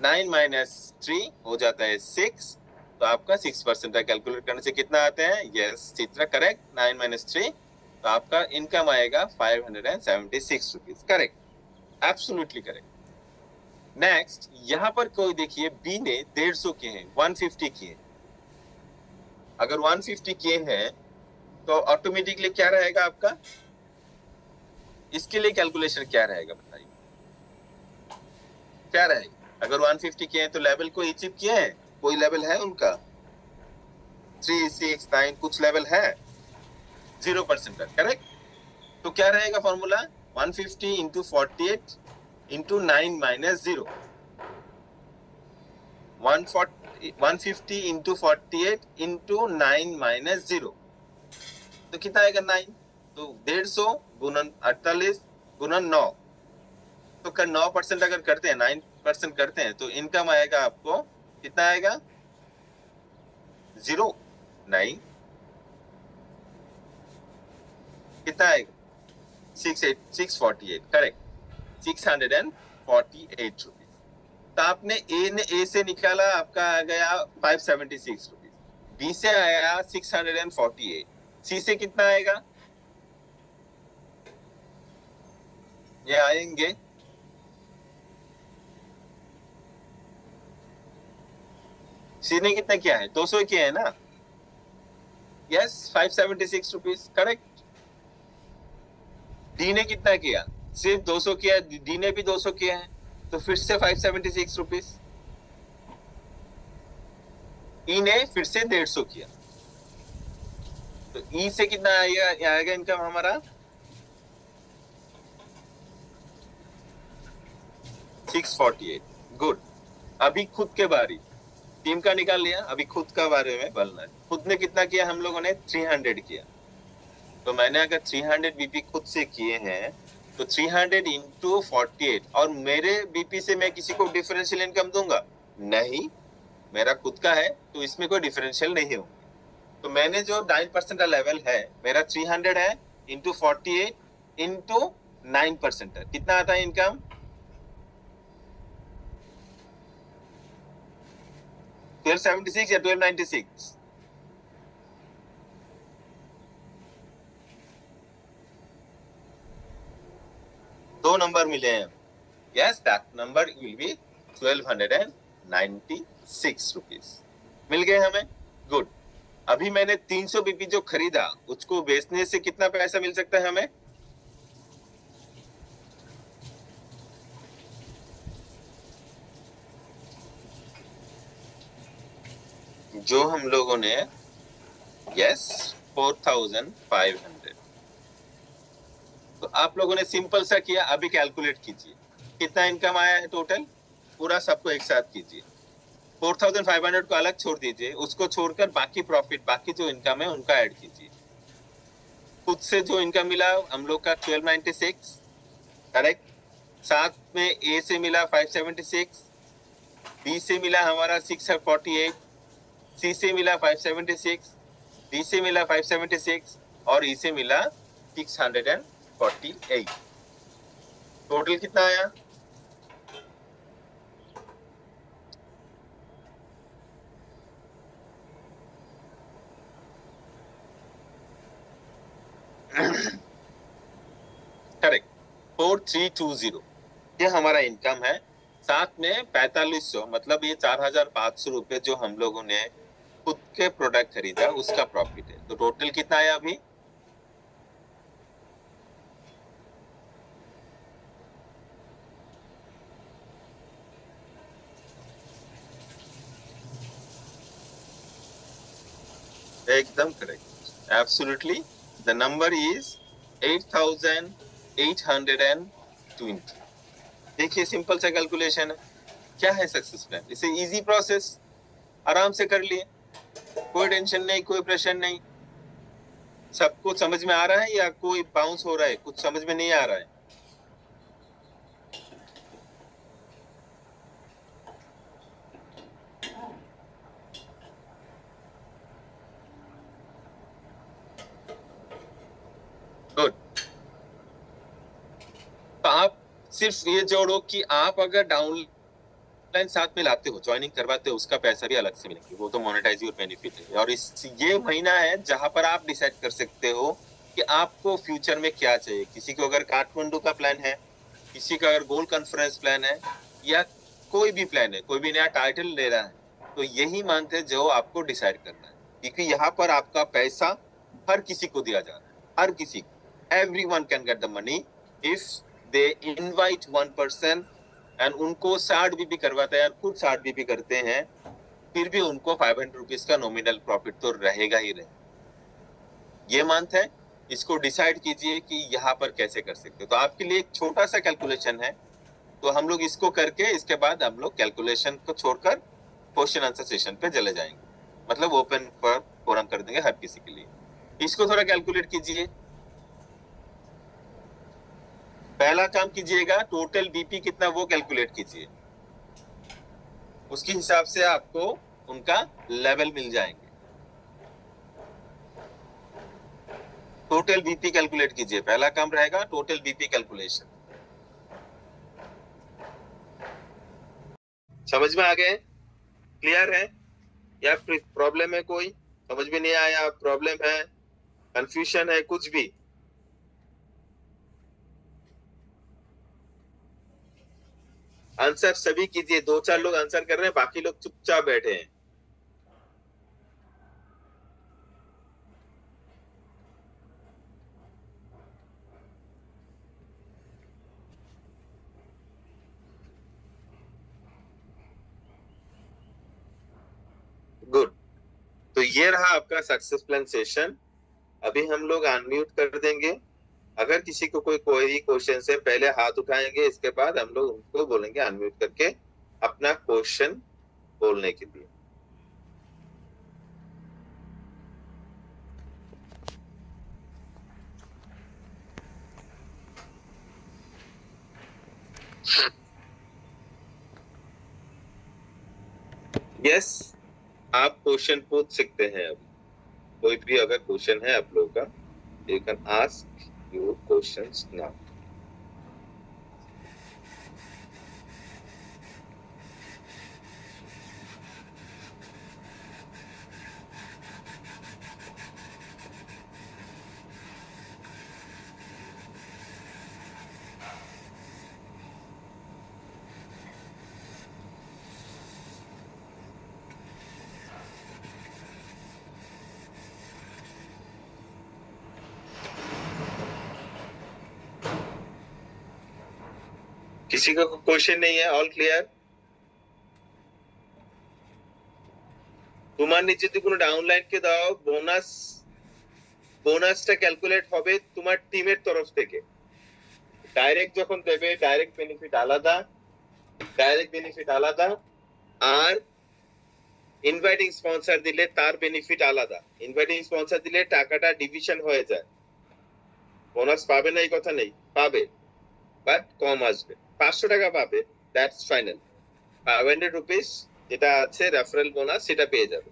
nine minus three हो जाता है सिक्स तो आपका सिक्स परसेंट कैलकुलेट करने से कितना आते हैं? Yes Chitra correct nine minus three तो आपका इनकम आएगा five hundred and seventy six rupees correct absolutely correct next यहाँ पर कोई देखिए बी ने डेढ़ सौ किए हैं वन फिफ्टी किए अगर वन फिफ्टी किए हैं तो ऑटोमेटिकली क्या रहेगा आपका? इसके लिए कैलकुलेशन क्या रहेगा बताइए? क्या रहेगा? अगर 150 किए हैं तो लेवल को अचीव किए हैं? कोई लेवल है उनका? थ्री सिक्स नाइन कुछ लेवल है? ज़ीरो परसेंट का करेक्ट तो क्या रहेगा formula 150 fifty into forty eight into nine minus zero into forty eight into nine minus zero तो कितना आएगा नाइन तो डेढ़ सौ गुणन अड़तालीस गुणन नौ। तो कर नौ परसेंट अगर करते हैं नाइन परसेंट करते हैं तो इनकम आएगा आपको, कितना आएगा? ज़ीरो नाइन कितना आएगा six eight six forty eight correct six hundred and forty eight rupees तो आपने ए ने ए से निकाला, आपका आ गया five seventy six rupees B से आया six hundred and forty eight C से कितना आएगा? ये आएँगे। सी ने कितना किया है? 200 किया है ना? यस 576 रुपीस करेक्ट डी ने कितना किया? सिर्फ़ 200 किया डी ने भी 200 किया है तो फिर से 576 रुपीस ई ने फिर से 150 किया। तो ई से कितना आएगा? आएगा इनकम हमारा। सिक्स फोर्टी एट गुड अभी खुद के बारी। टीम का निकाल लिया। अभी खुद का बारे में बोलना है। खुद ने कितना किया? हम लोगों ने थ्री हंड्रेड किया। तो मैंने अगर थ्री हंड्रेड बीपी खुद से किए हैं तो थ्री हंड्रेड इंटू फोर्टी और मेरे बीपी से मैं किसी को डिफरेंशियल इनकम दूँगा? नहीं। मेरा खुद का है तो इसमें कोई डिफरेंशियल नहीं हो तो मैंने जो नाइन परसेंट का लेवल है, मेरा थ्री हंड्रेड है into forty eight into nine percent है। कितना आता है इनकम 1276 या 1296 दो नंबर मिले हैं। Yes that number will be 1296 rupees मिल गए हमें? गुड अभी मैंने 300 बीपी जो खरीदा, उसको बेचने से कितना पैसा मिल सकता है हमें? जो हम लोगों ने yes four thousand five hundred तो आप लोगों ने सिंपल सा किया, अभी कैलकुलेट कीजिए। कितना इनकम आया है टोटल पूरा सबको एक साथ कीजिए। फोर थाउज़ेंड फाइव हंड्रेड को अलग छोड़ दीजिए, उसको छोड़कर बाकी प्रॉफिट बाकी जो इनकम है, उनका ऐड कीजिए। खुद से जो इनकम मिला, हम लोग का ट्वेल्व नाइनटी सिक्स करेक्ट साथ में ए से मिला फाइव सेवेंटी सिक्स बी से मिला हमारा सिक्स फोर्टी एट सी से मिला 576 डी से मिला 576 और ई e से मिला 646 फोर्टी एट टोटल कितना आया? Correct four three two zero ये हमारा इनकम है। साथ में पैतालीस सौ मतलब ये चार हज़ार पाँच सौ रुपये जो हम लोगों ने खुद के प्रोडक्ट खरीदा, उसका प्रॉफिट है। तो टोटल कितना आया अभी? एकदम correct absolutely the number is 8820 देखिए सिंपल सा कैलकुलेशन है। क्या है सक्सेस प्लान इसे इजी प्रोसेस आराम से कर लिए। कोई टेंशन नहीं, कोई प्रेशर नहीं। सब कुछ समझ में आ रहा है या कोई बाउंस हो रहा है? कुछ समझ में नहीं आ रहा है गुड तो आप सिर्फ़ ये जोड़ो कि आप अगर डाउनलाइन साथ में लाते हो ज्वाइनिंग करवाते हो, उसका पैसा भी अलग से मिलेंगे। वो तो मोनेटाइज और बेनिफिट है। और इस, ये महीना है जहाँ पर आप डिसाइड कर सकते हो कि आपको फ्यूचर में क्या चाहिए। किसी को अगर काठमांडू का प्लान है, किसी का अगर गोल्ड कॉन्फ्रेंस प्लान है, या कोई भी प्लान है, कोई भी नया टाइटल ले रहा है तो यही मंथ है जो आपको डिसाइड करना है। क्योंकि यहाँ पर आपका पैसा हर किसी को दिया जा रहा है। हर किसी को। Everyone can get the money if they invite one person and उनको साठ बीपी करवाते हैं, खुद साठ बीपी करते हैं, फिर भी उनको फाइव हंड्रेड रुपीज़ का नॉमिनल प्रॉफिट तो रहेगा ही रहे। ये मंथ है, इसको डिसाइड कीजिए कि यहाँ पर कैसे कर सकते हो। तो आपके लिए एक छोटा सा कैलकुलेशन है। तो हम लोग इसको करके, इसके बाद हम लोग कैलकुलेशन को छोड़कर क्वेश्चन आंसर सेशन पे चले जाएँगे। मतलब ओपन पर फोरम कर देंगे हर किसी के लिए। इसको थोड़ा कैलकुलेट कीजिए। पहला काम कीजिएगा टोटल बीपी कितना वो कैलकुलेट कीजिए। उसके हिसाब से आपको उनका लेवल मिल जाएँगे। टोटल बीपी कैलकुलेट कीजिए, पहला काम रहेगा टोटल बीपी कैलकुलेशन समझ में आ गए? क्लियर है? या प्रॉब्लम है कोई? समझ में नहीं आया प्रॉब्लम है कंफ्यूजन है, कुछ भी। आंसर सभी कीजिए दो चार लोग आंसर कर रहे हैं, बाकी लोग चुपचाप बैठे हैं। गुड तो ये रहा आपका सक्सेस प्लान सेशन अभी हम लोग अनम्यूट कर देंगे। अगर किसी को कोई क्वेरी क्वेश्चन से पहले हाथ उठाएँगे, इसके बाद हम लोग उनको बोलेंगे अनम्यूट करके अपना क्वेश्चन बोलने के लिए। यस आप क्वेश्चन पूछ सकते हैं अब। कोई भी अगर क्वेश्चन है आप लोगों का you can ask your questions now. किसी का क्वेश्चन नहीं है অল ক্লিয়ার তোমার নিচে যদি কোনো ডাউনলাইনকে দাও বোনাস বোনাসটা ক্যালকুলেট হবে তোমার টিমের তরফ থেকে ডাইরেক্ট যখন দেবে ডাইরেক্ট বেনিফিট আলাদা ডাইরেক্ট বেনিফিট আলাদা আর ইনভাইটিং স্পন্সর দিলে তার বেনিফিট আলাদা ইনভাইটিং স্পন্সর দিলে টাকাটা ডিভিশন হয়ে যায় বোনাস পাবে না এই কথা নেই পাবে বাট কম আসবে পাঁচশো টাকা পাবে that's final five hundred rupees যেটা আছে রেফারেল বোনাস সেটা পেয়ে যাবে।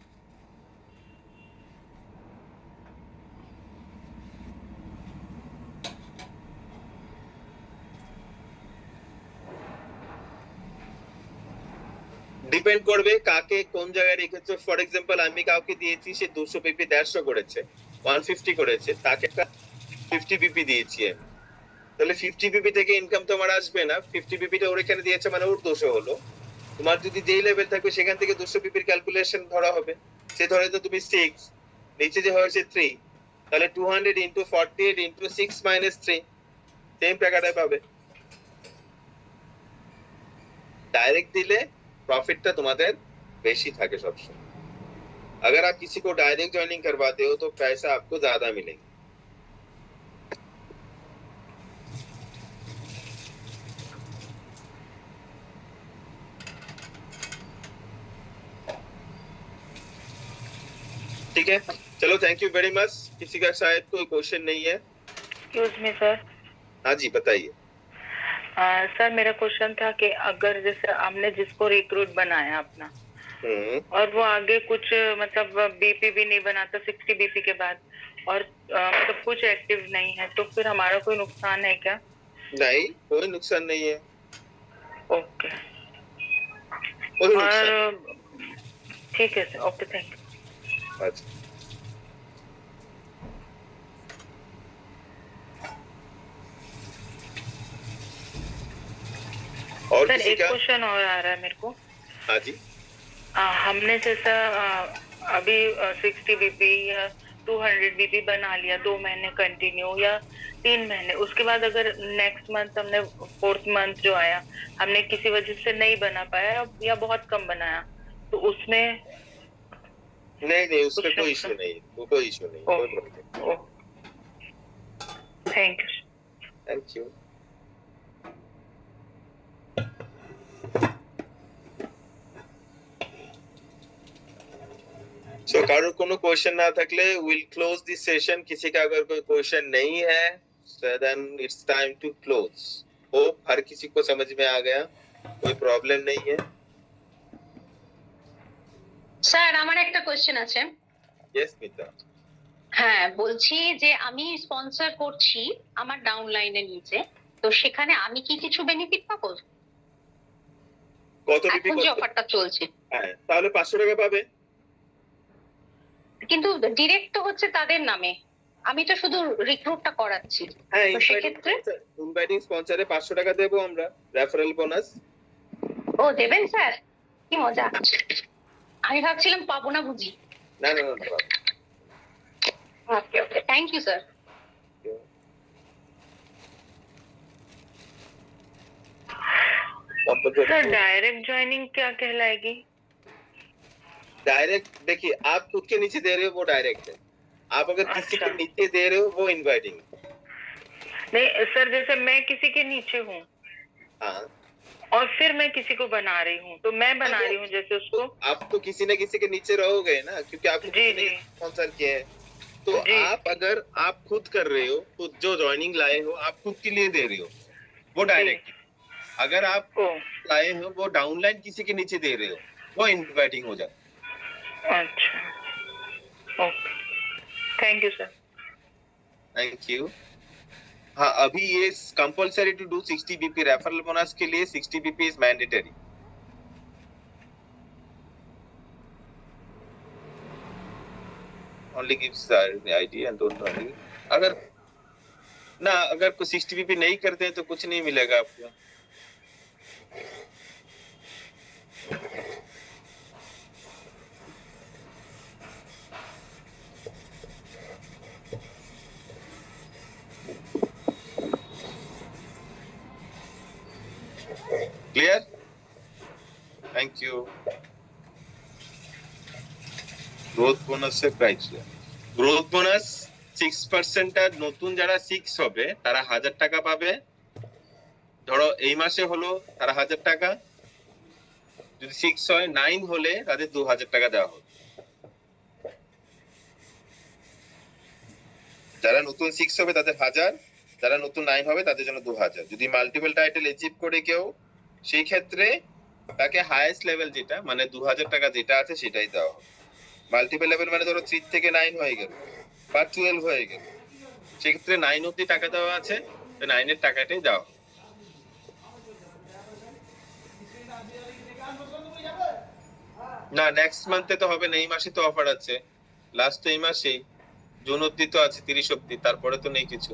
ডিপেন্ড করবে কাকে কোন জায়গায় রেখেছো। ফর এক্সাম্পল আমি কাউকে দিয়েছি, সে দুশো পিপি দেড়শো করেছে ওয়ান ফিফটি করেছে, তাকে একটা ফিফটি পিপি দিয়েছি আমি। তাহলে ফিফটি পিপি থেকে ইনকাম তোমার আসবে না ফিফটি পিপিটা ওর এখানে দিয়েছে মানে ওর দোষও হলো তোমার যদি যেই লেভেল থাকবে সেখান থেকে দুশো পিপির ক্যালকুলেশন ধরা হবে সে ধরে তো তুমি সিক্স নিচে যে হয়েছে থ্রি তাহলে two hundred into forty eight into six minus three same টাকাটাই পাবে डायरेक्ट दिले प्रॉफिट तुम्हारे बेशी থাকে সবসময় अगर आप किसी को डायरेक्ट ज्वाइनिंग करवाते हो तो पैसा आपको ज्यादा मिलेगा ठीक है। चलो थैंक यू वेरी मच किसी का शायद कोई क्वेश्चन नहीं है। एक्सक्यूज मी सर हाँ जी बताइए। सर मेरा क्वेश्चन था कि अगर जैसे हमने जिसको रिक्रूट बनाया अपना हम्म। और वो आगे कुछ मतलब बीपी भी नहीं बनाता सिक्सटी बीपी के बाद और अ, मतलब कुछ एक्टिव नहीं है तो फिर हमारा कोई नुकसान है क्या? नहीं कोई नुकसान नहीं है। ओके और ठीक है सर ओके थैंक यू अच्छा और सर एक क्वेश्चन और आ रहा है मेरे को। हाँ जी। आ, हमने जैसा अभी सिक्सटी बीपी या टू हंड्रेड बीपी बना लिया दो महीने कंटिन्यू या तीन महीने। उसके बाद अगर नेक्स्ट मंथ हमने फोर्थ मंथ जो आया हमने किसी वजह से नहीं बना पाया या बहुत कम बनाया तो उसमें नहीं नहीं उसमें कुछ कोई इशू नहीं वो कोई इशू नहीं कोई। Problem thank you thank you so कारो कोनो क्वेश्चन ना थकले विल क्लोज दिस सेशन किसी का अगर कोई क्वेश्चन नहीं है then it's time to close hope हर किसी को समझ में आ गया कोई प्रॉब्लम नहीं है। স্যার আমার একটা কোশ্চেন আছে। यस মিতা হ্যাঁ বলছি যে আমি স্পন্সর করছি আমার ডাউনলাইনের নিচে। তো সেখানে আমি কি কিছু বেনিফিট পাবো? কত বিপি কত? অফারটা চলছে। হ্যাঁ তাহলে 500 টাকা পাবে। কিন্তু ডাইরেক্ট তো হচ্ছে তাদের নামে। আমি তো শুধু রিক্রুটটা করাচ্ছি। হ্যাঁ তো সেক্ষেত্রে ইনভাইটিং স্পন্সরে 500 টাকা দেবো আমরা। রেফারেল বোনাস ও দেবেন স্যার? কি মজা। আমি ভাবছিলাম পাবো না বুঝি না না না না, না। Okay okay thank you sir sir direct joining क्या कहलाएगी डायरेक्ट देखिए आप खुद के नीचे दे रहे हो वो डायरेक्ट है आप अगर किसी के अच्छा। नीचे दे रहे हो वो इनवाइटिंग नहीं सर जैसे मैं किसी के नीचे हूँ हाँ और फिर मैं किसी को बना रही हूँ। तो मैं बना रही हूँ जैसे उसको। तो आप तो किसी न किसी के नीचे रहोगे ना क्योंकि आपको जी, जी। स्पॉन्सर किए हैं। तो आप अगर आप खुद कर रहे हो खुद जो ज्वाइनिंग लाए हो आप खुद के लिए दे रहे हो वो डायरेक्ट अगर आप लाए हो वो डाउनलाइन किसी के नीचे दे रहे हो वो इनवाइटिंग हो जाता अच्छा। Okay. Thank you sir thank you हाँ अभी ये compulsory to do 60 BP referral bonus के लिए 60 BP is mandatory the idea and don't know anything. अगर, ना, अगर कोई 60 बीपी नहीं करते हैं तो कुछ नहीं मिलेगा आपको ক্লিয়ার থ্যাংক ইউ গ্রোথ বোনাসের ক্রাইটেরিয়া গ্রোথ বোনাস সিক্স পার্সেন্টটা নতুন যারা সিক্স হবে, তারা হাজার টাকা পাবে। ধরো এই মাসে হলো তারা হাজার টাকা। যদি সিক্স হয় নাইন হলে তাদের দু হাজার টাকা দেওয়া হবে। যারা নতুন সিক্স হবে, তাদের হাজার। যারা নতুন নাইন হবে, তাদের জন্য দু হাজার। যদি মাল্টিপল টাইটেল অ্যাচিভ করে কেউ সেই ক্ষেত্রে তাকে হাইয়েস্ট লেভেল যেটা মানে দু হাজার টাকা যেটা আছে সেটাই দেওয়া হবে। মাল্টিপল লেভেল মানে ধরো থ্রি থেকে নাইন হয়ে গেল, বা টুয়েলভ হয়ে গেল। সেক্ষেত্রে নাইন অব্দি টাকা দেওয়া আছে, তো নাইনের টাকাটাই দেওয়া। না নেক্সট মান্থে তো হবে না, এই মাসে তো অফার আছে। লাস্ট তো এই মাসেই। জুন অব্দি তো আছে, তিরিশ অব্দি তারপরে তো নেই কিছু।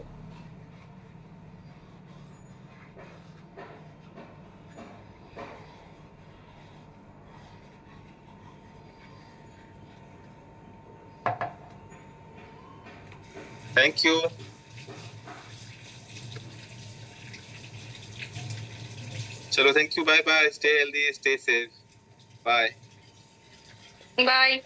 Thank you. Chalo, thank you. Bye bye. Stay healthy. Stay safe. Bye. Bye.